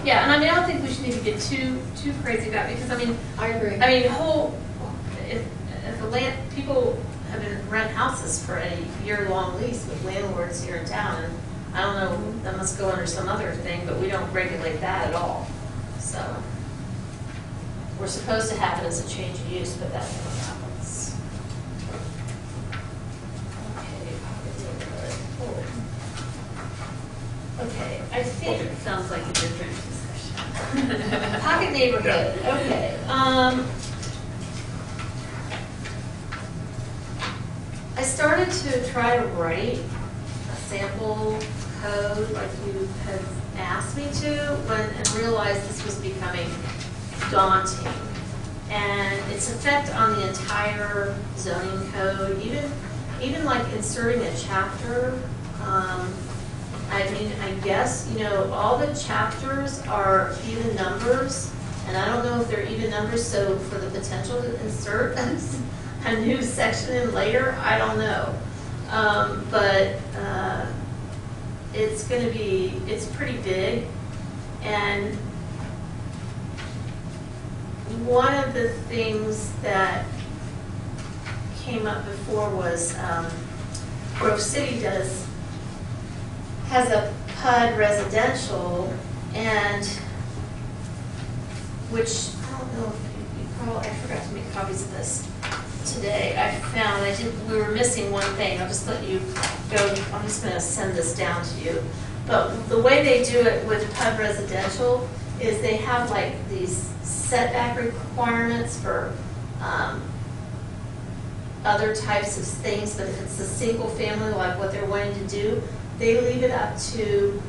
Yeah, and I mean, I don't think we should need to get too, too crazy about it, because I mean, I agree. I mean, whole, if, if the land, people have been rent houses for a year-long lease with landlords here in town, and I don't know, that must go under some other thing, but we don't regulate that at all, so. We're supposed to have it as a change of use, but that never happens. Okay, pocket neighborhood. Okay, I think. Okay. Sounds like a different discussion. Pocket neighborhood, okay. Um, I started to try to write a sample code like you had asked me to, when, and realized this was becoming daunting. And its effect on the entire zoning code, even, even like inserting a chapter, um, I mean, I guess, you know, all the chapters are even numbers, and I don't know if they're even numbers, so for the potential to insert a new section in later, I don't know. Um, but, uh, it's gonna be, it's pretty big, and one of the things that came up before was, um, Grove City does, has a PUD residential and, which, I don't know if you, probably, I forgot to make copies of this today. I found, I did, we were missing one thing, I'll just let you go, I'm just gonna send this down to you. But the way they do it with PUD residential is they have like these setback requirements for, um, other types of things, but if it's a single family, like what they're wanting to do, they leave it up to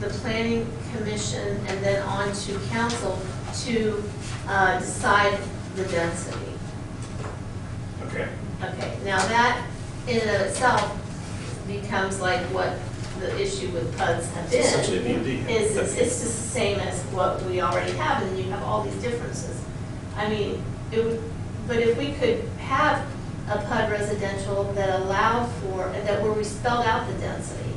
the planning commission and then on to council to, uh, decide the density. Okay. Okay, now that in and of itself becomes like what the issue with PUDs have been. Essentially a. Is, it's it's just the same as what we already have, and you have all these differences. I mean, it would, but if we could have a PUD residential that allowed for, and that where we spelled out the density,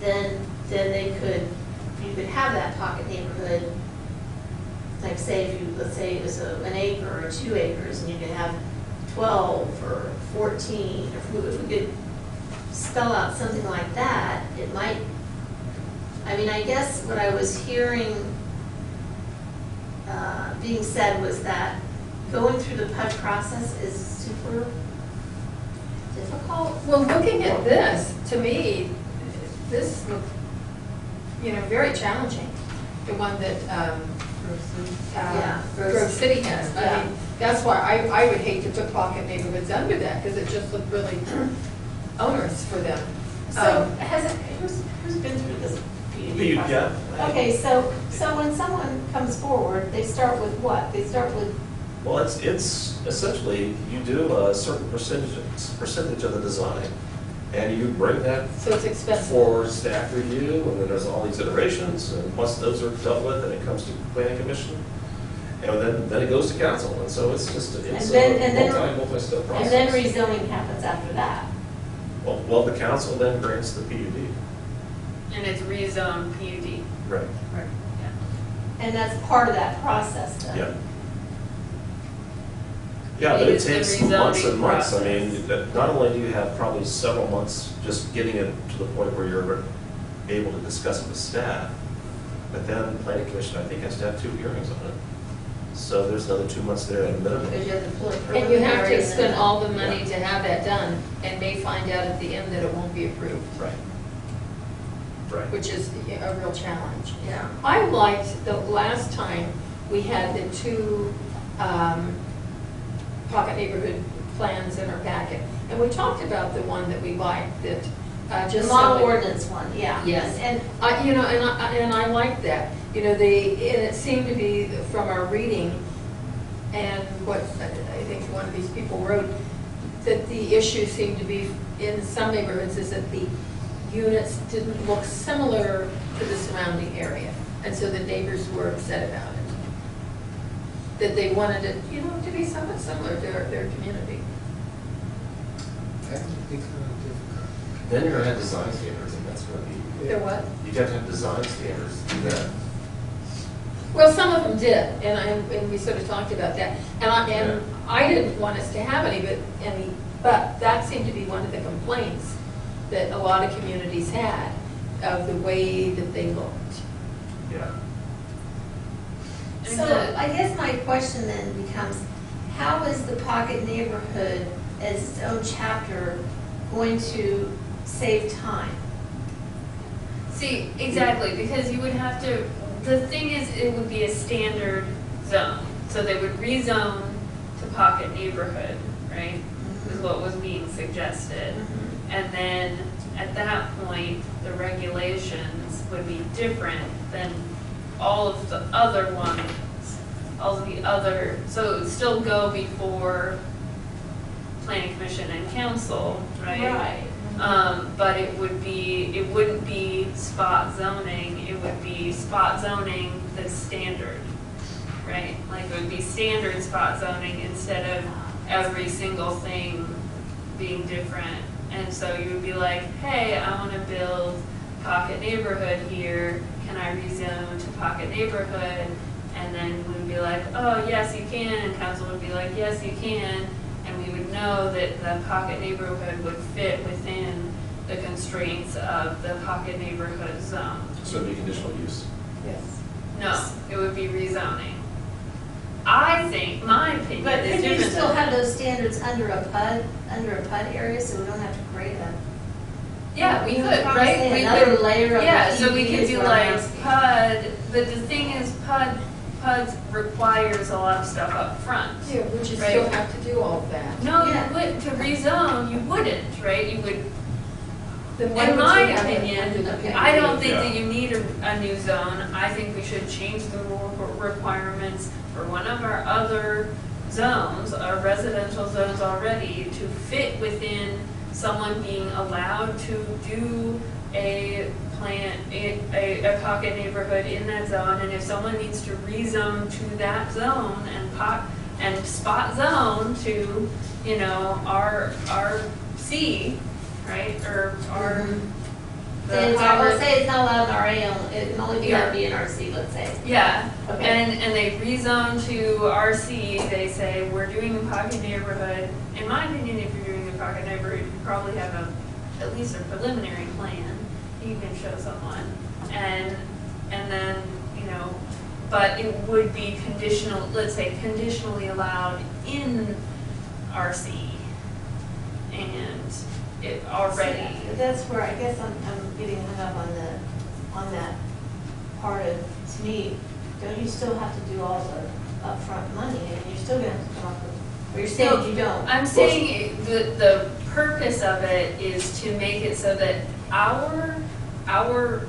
then, then they could, you could have that pocket neighborhood like say if you, let's say it was a- an acre or two acres, and you could have twelve or fourteen, or if we- if we could spell out something like that, it might, I mean, I guess what I was hearing uh, being said was that going through the PUD process is super difficult. Well, looking at this, to me, this looked, you know, very challenging, the one that, um, Yeah. uh, Grove City has. I Yeah. mean, that's why I, I would hate to put pocket neighborhoods under that, because it just looked really onerous for them. So Um, has it, who's, who's been through this PUD PUD, process? yeah. Okay, so, so when someone comes forward, they start with what? They start with, Well, it's, it's essentially, you do a certain percentage, percentage of the design, and you bring that So it's expensive. for staff review, and then there's all these iterations, and once those are dealt with, then it comes to planning commission, and then, then it goes to council, and so it's just, it's And then- and a then- multi, multi-step process. and then rezoning happens after that. Well, well, the council then grants the PUD. And it's rezoned PUD. Right. And that's part of that process then. Yeah. Yeah, but it It's the takes months and rezoning months. I mean, that- not only do you have probably several months just getting it to the point where you're able to discuss it with staff, but then the planning commission, I think, has to have two hearings on it. So there's another two months there at a minimum. Because you have to pull it And you have preliminary to and spend then- all the money to have that done, and may find out at the end that it won't be approved, Right. Right. which is a real challenge. Yeah. I liked the last time we had the two um, pocket neighborhood plans in our packet. And we talked about the one that we liked, that uh, The just. model so- ordinance one, yeah. Yes. And, I, you know, and I, and I like that. You know, they, and it seemed to be from our reading and what I think one of these people wrote, that the issue seemed to be in some neighborhoods is that the units didn't look similar to the surrounding area. And so the neighbors were upset about it. That they wanted it, you know, to be somewhat similar to their, their community. That would be kind of difficult. Then you're gonna have design standards, and that's gonna be, They're what? you have to have design standards to do that. Well, some of them did, and I, and we sort of talked about that. And I, and I didn't want us to have any, but, any, but that seemed to be one of the complaints that a lot of communities had of the way that they looked. Yeah. so I guess my question then becomes, how is the pocket neighborhood as its own chapter going to save time? See, exactly, because you would have to, the thing is, it would be a standard zone. So they would rezone to pocket neighborhood, right? Is what was being suggested. Mm-hmm. And then at that point, the regulations would be different than all of the other ones. All of the other, so it would still go before planning commission and council, right? right? Um, but it would be, it wouldn't be spot zoning, it would be spot zoning the standard, right? Like it would be standard spot zoning instead of every single thing being different. And so you would be like, hey, I wanna build pocket neighborhood here, can I rezone to pocket neighborhood? And then we'd be like, oh, yes, you can, and council would be like, yes, you can. And we would know that the pocket neighborhood would fit within the constraints of the pocket neighborhood zone. So it'd be conditional use. Yes. No, it would be rezoning. I think, my opinion But is could you different. still have those standards under a PUD, under a PUD area, so we don't have to create a? Yeah, we could, what I'm right? We Another could- layer of Yeah, so we PUD could is do what I'm like asking. PUD, but the thing is PUD, PUD requires a lot of stuff up front. Yeah, would you still have to do all of that? No, you would, to rezone, you wouldn't, right? You would, Then in my have opinion, I don't think Yeah. that you need a, a new zone. I think we should change the rule requirements for one of our other zones, our residential zones already, to fit within someone being allowed to do a plant, a, a, a pocket neighborhood in that zone, and if someone needs to rezone to that zone and pop, and spot zone to, you know, R, RC, right, or R. Mm-hmm. the Say it's, not- higher- let's say it's not allowed in RA, it can only be Yeah. RB and RC, let's say. Yeah, Okay. and, and they rezone to RC, they say, we're doing a pocket neighborhood. In my opinion, if you're doing a pocket neighborhood, you probably have a, at least a preliminary plan you can show someone. And, and then, you know, but it would be conditional, let's say conditionally allowed in RC. And it already. See, That's where, I guess I'm, I'm getting hung up on the, on that part of, to me, don't you still have to do all the upfront money, and you're still gonna have to come up with, or you're saying you don't? I'm saying the, the purpose of it is to make it so that our, our,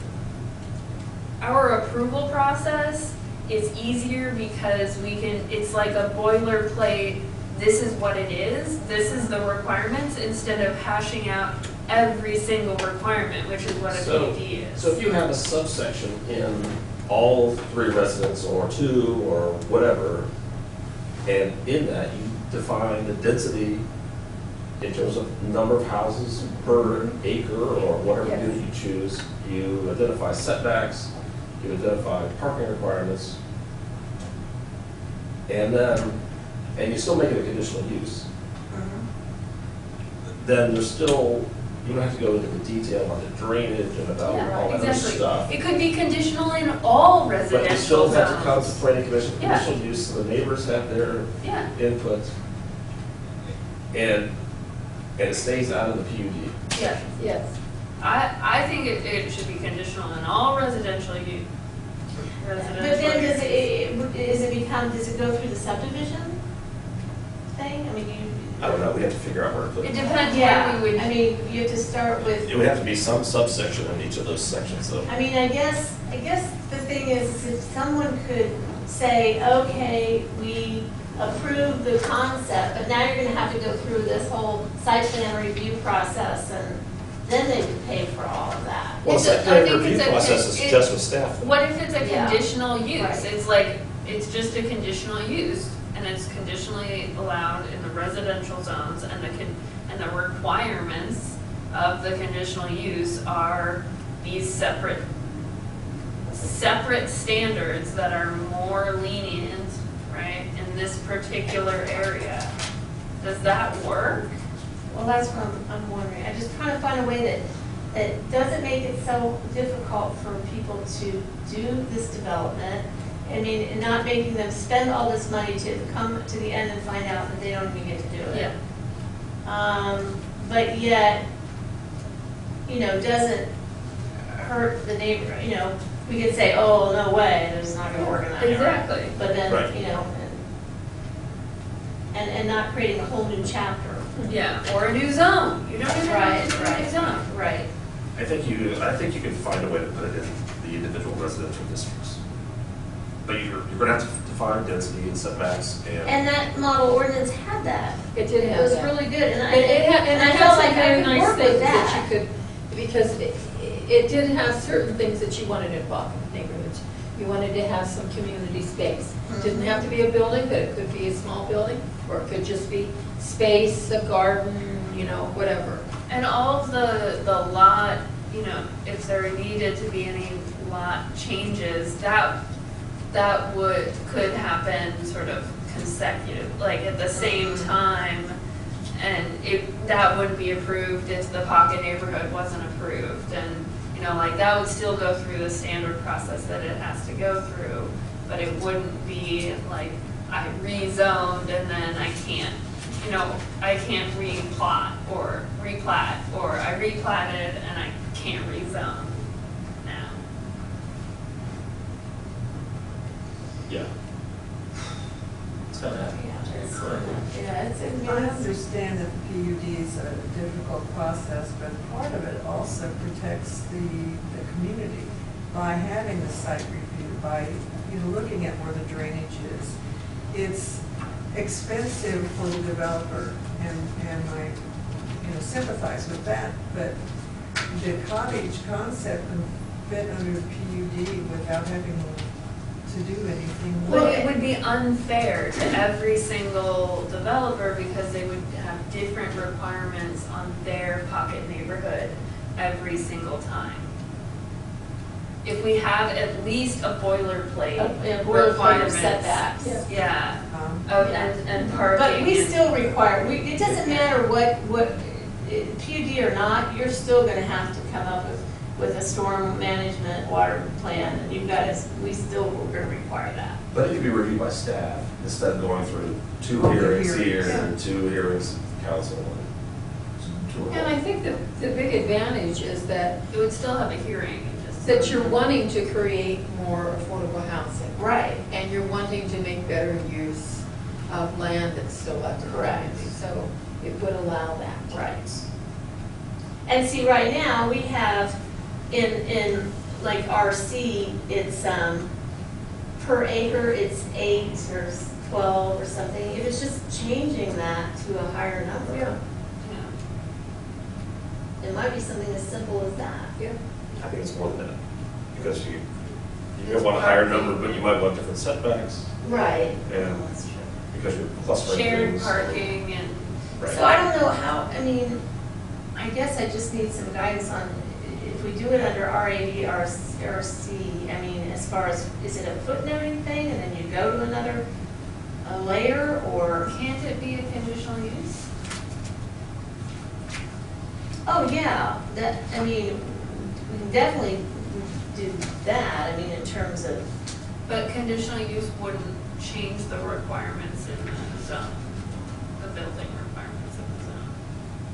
our approval process is easier because we can, it's like a boilerplate, this is what it is, this is the requirements, instead of hashing out every single requirement, which is what a So- PUD is. So if you have a subsection in all three residents or two or whatever, and in that you define the density in terms of number of houses per acre or whatever Yes. unit you choose, you identify setbacks, you identify parking requirements, and then, and you still make it a conditional use, mm-hmm. then there's still, you don't have to go into the detail on the drainage and about Yeah, all that other exactly. stuff. It could be conditional in all residential But you still have to come to planning commission, Yeah. conditional use, so the neighbors have their Yeah, input. And, and it stays out of the PUD. yeah. Yes. I, I think it, it should be conditional in all residential use. But then does it, uses. it, does it become, does it go through the subdivision thing? I mean, you. I don't know, we have to figure out where to put It it. depends Yeah, where we would. I mean, you have to start with. It would have to be some subsection in each of those sections, though. I mean, I guess, I guess the thing is, if someone could say, okay, we approve the concept, but now you're gonna have to go through this whole site plan review process, and then they would pay for all of that. Well, It's the site I plan think review it's a- process is it- just with staff. What if it's a Yeah. conditional use? Right. It's like, it's just a conditional use, and it's conditionally allowed in the residential zones, and the con, and the requirements of the conditional use are these separate, separate standards that are more lenient, right, in this particular area. Does that work? Well, that's what I'm, I'm wondering, I'm just trying to find a way that, that doesn't make it so difficult for people to do this development. I mean, and not making them spend all this money to come to the end and find out that they don't even get to do it. Yeah. Um, but yet, you know, doesn't hurt the neighbor, you know, we could say, oh, no way, there's not gonna work in that area. Exactly. But Right. then, you know, and, and, and not creating a whole new chapter. Yeah, or a new zone. You don't even have to do a Right, new zone. Right. I think you, I think you can find a way to put it in the individual residential districts. But you're, you're gonna have to define density and setbacks and, And that model ordinance had that. It did It have was that. really good, and I, And it had, and and it I had felt some like I very could nice work things with that that. you could, because it, it did have certain things that you wanted in pocket neighborhoods. You wanted to have some community space. Mm-hmm. Didn't have to be a building, but it could be a small building, or it could just be space, a garden, you know, whatever. And all of the, the lot, you know, if there needed to be any lot changes, that, that would, could happen sort of consecutive, like at the same mm-hmm. time. And it, that wouldn't be approved if the pocket neighborhood wasn't approved. And, you know, like that would still go through the standard process that it has to go through. But it wouldn't be like I rezoned and then I can't, you know, I can't replot or replat. Or I replatted and I can't rezone now. Yeah. It's gonna happen. Yeah, it's, I understand that PUD is a difficult process, but part of it also protects the, the community by having the site review, by, you know, looking at where the drainage is. It's expensive for the developer, and, and I, you know, sympathize with that, but the cottage concept can fit under PUD without having to do anything. Well, it would be unfair to every single developer because they would have different requirements on their pocket neighborhood every single time. If we have at least a boilerplate A- a boilerplate of setbacks. Yeah, Um, of, and, and parking. But we still require, we, it doesn't matter what, what, PUD or not, you're still gonna have to come up with, with a storm management water plan, and you've got to, we still, we're gonna require that. But it could be reviewed by staff instead of going through two All hearings hearings, here yeah. and two hearings in council and two. And I think the, the big advantage is that, It would still have a hearing and just. That you're wanting to create more affordable housing. Right. And you're wanting to make better use of land that's still left in the Correct. community. So it would allow that. Right. And see, right now, we have, in, in like RC, it's, um, per acre, it's eight or twelve or something. It was just changing that to a higher number. Yeah. It might be something as simple as that. I think it's more than that, because you, you may want a higher number, but you might want different setbacks, Right. and because you're clustering Shared things. parking and. Right. So I don't know how, I mean, I guess I just need some guidance on, if we do it under RAB, RC, I mean, as far as, is it a footnoting thing, and then you go to another uh, layer, or? Can't it be a conditional use? Oh, yeah, that, I mean, we can definitely do that, I mean, in terms of, But conditional use wouldn't change the requirements in the zone, the building requirements in the zone.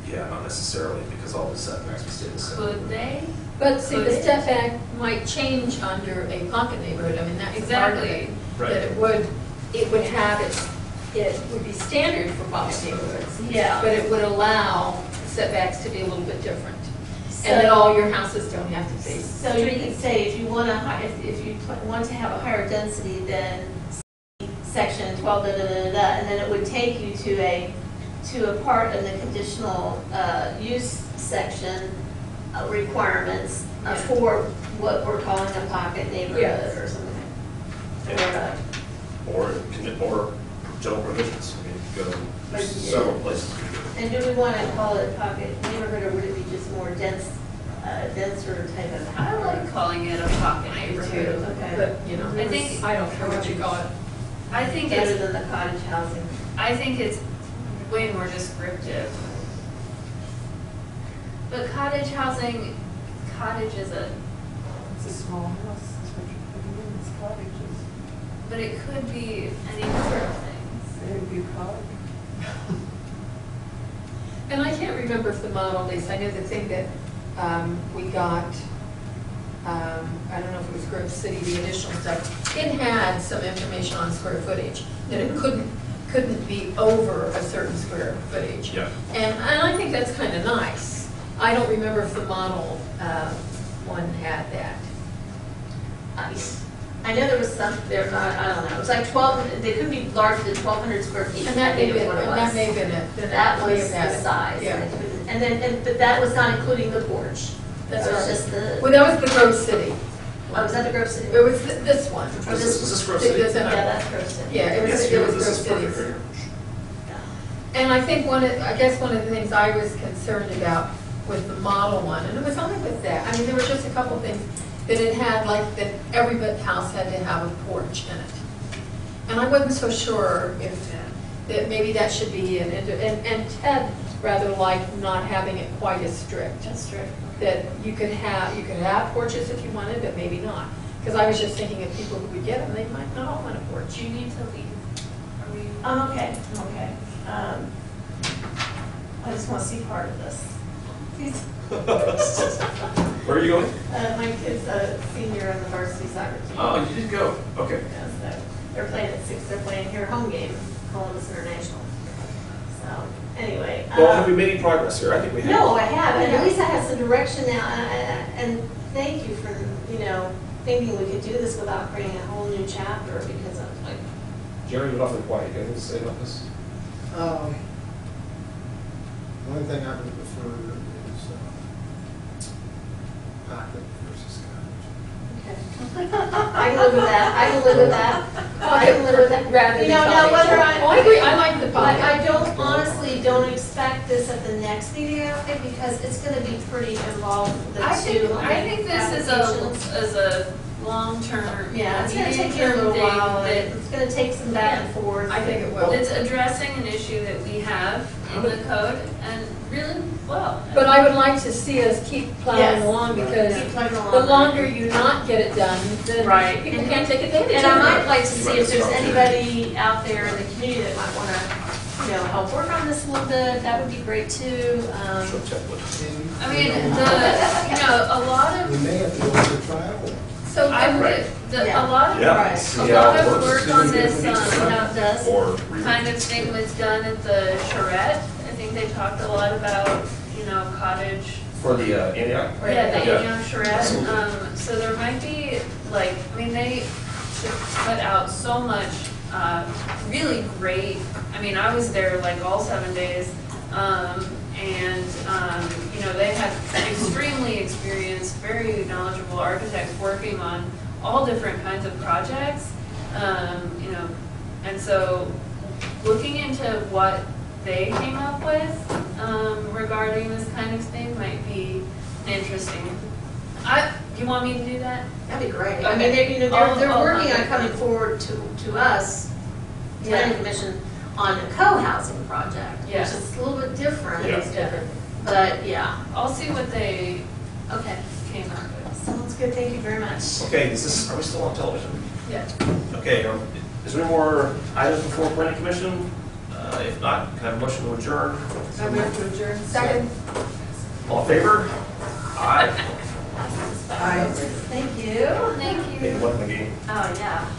Yeah, not necessarily, because all the setbacks would stay the same. Could they? But see, the Could it? step back might change under a pocket neighborhood, I mean, that's part of it. Exactly. Right. That it would, it would have its, it would be standard for pocket neighborhoods. yeah. But it would allow setbacks to be a little bit different. And then all your houses don't have to face So you could say, if you want to, if, if you want to have a higher density than section twelve, da, da, da, da, and then it would take you to a, to a part of the conditional, uh, use section uh, requirements uh, for what we're calling a pocket neighborhood Yes. or something. Or, Yeah. uh, Or, or general provisions, I mean, go But- several places. And do we want to call it pocket neighborhood, or would it be just more dense, uh, denser type of? I like calling it a pocket neighborhood. Okay. But, you know, I think- I don't care what you call it. I think Better it's, than the cottage housing. I think it's way more descriptive. But cottage housing, cottage is a, It's a small house, that's what you're putting in, it's cottages. but it could be any number of things. Maybe you cottage. And I can't remember if the model lease, I know the thing that um, we got, um, I don't know if it was Grove City, the initial stuff, it had some information on square footage, that it couldn't, couldn't be over a certain square footage. Yeah. And, and I think that's kind of nice. I don't remember if the model uh, one had that. I I know there was some, they're uh, I don't know, it was like twelve, they couldn't be larger than twelve hundred square feet. And that I may think have been, what it and that was. may have been it. then That may was have had the it. size. Yeah. and it couldn't- And then, and, but that was not including the porch. That's It was right. just the, Well, that was the Grove City. oh, was that the Grove City? It was th- this one. Or Is this, is this Grove It City? was in Yeah, that's Grove City. Yeah, it was, Yes, it here, was this is Grove perfect Cities. here. And I think one of, I guess one of the things I was concerned about with the model one, and it was only with that, I mean, there were just a couple things, that it had, like, that every house had to have a porch in it. And I wasn't so sure if, that maybe that should be, in it. and, and Ted rather liked not having it quite as strict. That's true. That you could have, you could have porches if you wanted, but maybe not. Because I was just thinking of people who would get them, they might not all want a porch. Do you need to leave? Are we? I'm okay, I'm okay. Um, I just want to see part of this. Where are you going? Uh, my kid's a senior in the varsity soccer team. Oh, you did go, okay. Yeah, so they're playing at six, they're playing here home game, Columbus International. So, anyway. Well, um, have we made any progress here? I think we have. No, I have, and at least I have some direction now, and, and thank you for, you know, thinking we could do this without creating a whole new chapter, because I'm like, Jerry, you're awfully quiet. You got anything to say about this? Um, One thing I would prefer is uh, pocket versus cottage. I can live with that, I can live with that. I can live with that. Rather You than know, now cottage. whether I. Oh, I agree, I like the But I pocket. don't, honestly, don't expect this at the next meeting outfit, because it's gonna be pretty involved, the two. I think, I think this is applications. a, is a long-term, Yeah, it's gonna take you a little while, and it's gonna take some back and forth. I think it will. It's addressing an issue that we have in the code and really well. But I would like to see us keep plowing Yes. along because Keep plugging along. the longer you not get it done, then Right. people can't take advantage of it. And I might like to see if there's anybody out there in the community that might wanna, you know, help work on this a little bit, that would be great too. Um, Show template. And, I mean, you the, know, you know, a lot of We of, may have to go to trial. So I I'm Right. the, Yeah. a lot of, Yeah. Right. see a how lot of works. work on this, um, how it does. Or. kind of thing was done at the charrette. I think they talked a lot about, you know, cottage For the uh, Antioch? Yeah, the Yeah. Antioch charrette, um, so there might be, like, I mean, they should put out so much, uh, really great, I mean, I was there like all seven days, um, and, um, you know, they had extremely experienced, very knowledgeable architects working on all different kinds of projects, um, you know, and so looking into what they came up with, um, regarding this kind of thing might be interesting. I, you want me to do that? That'd be great. I mean, they're, you know, I'll- they're, they're I'll working on coming forward to, to us, planning commission, on a co-housing project, which Yeah. is a little bit different. Yeah. It's different. But, yeah, I'll see what they okay. came up with. Sounds good, thank you very much. Okay, is this, are we still on television? Yeah. Okay, um, is there any more items before planning commission? Uh, If not, can I have a motion to adjourn? I move to adjourn. Second. All in favor? Aye. I Thank you. Thank Maybe one in the game. Oh, yeah.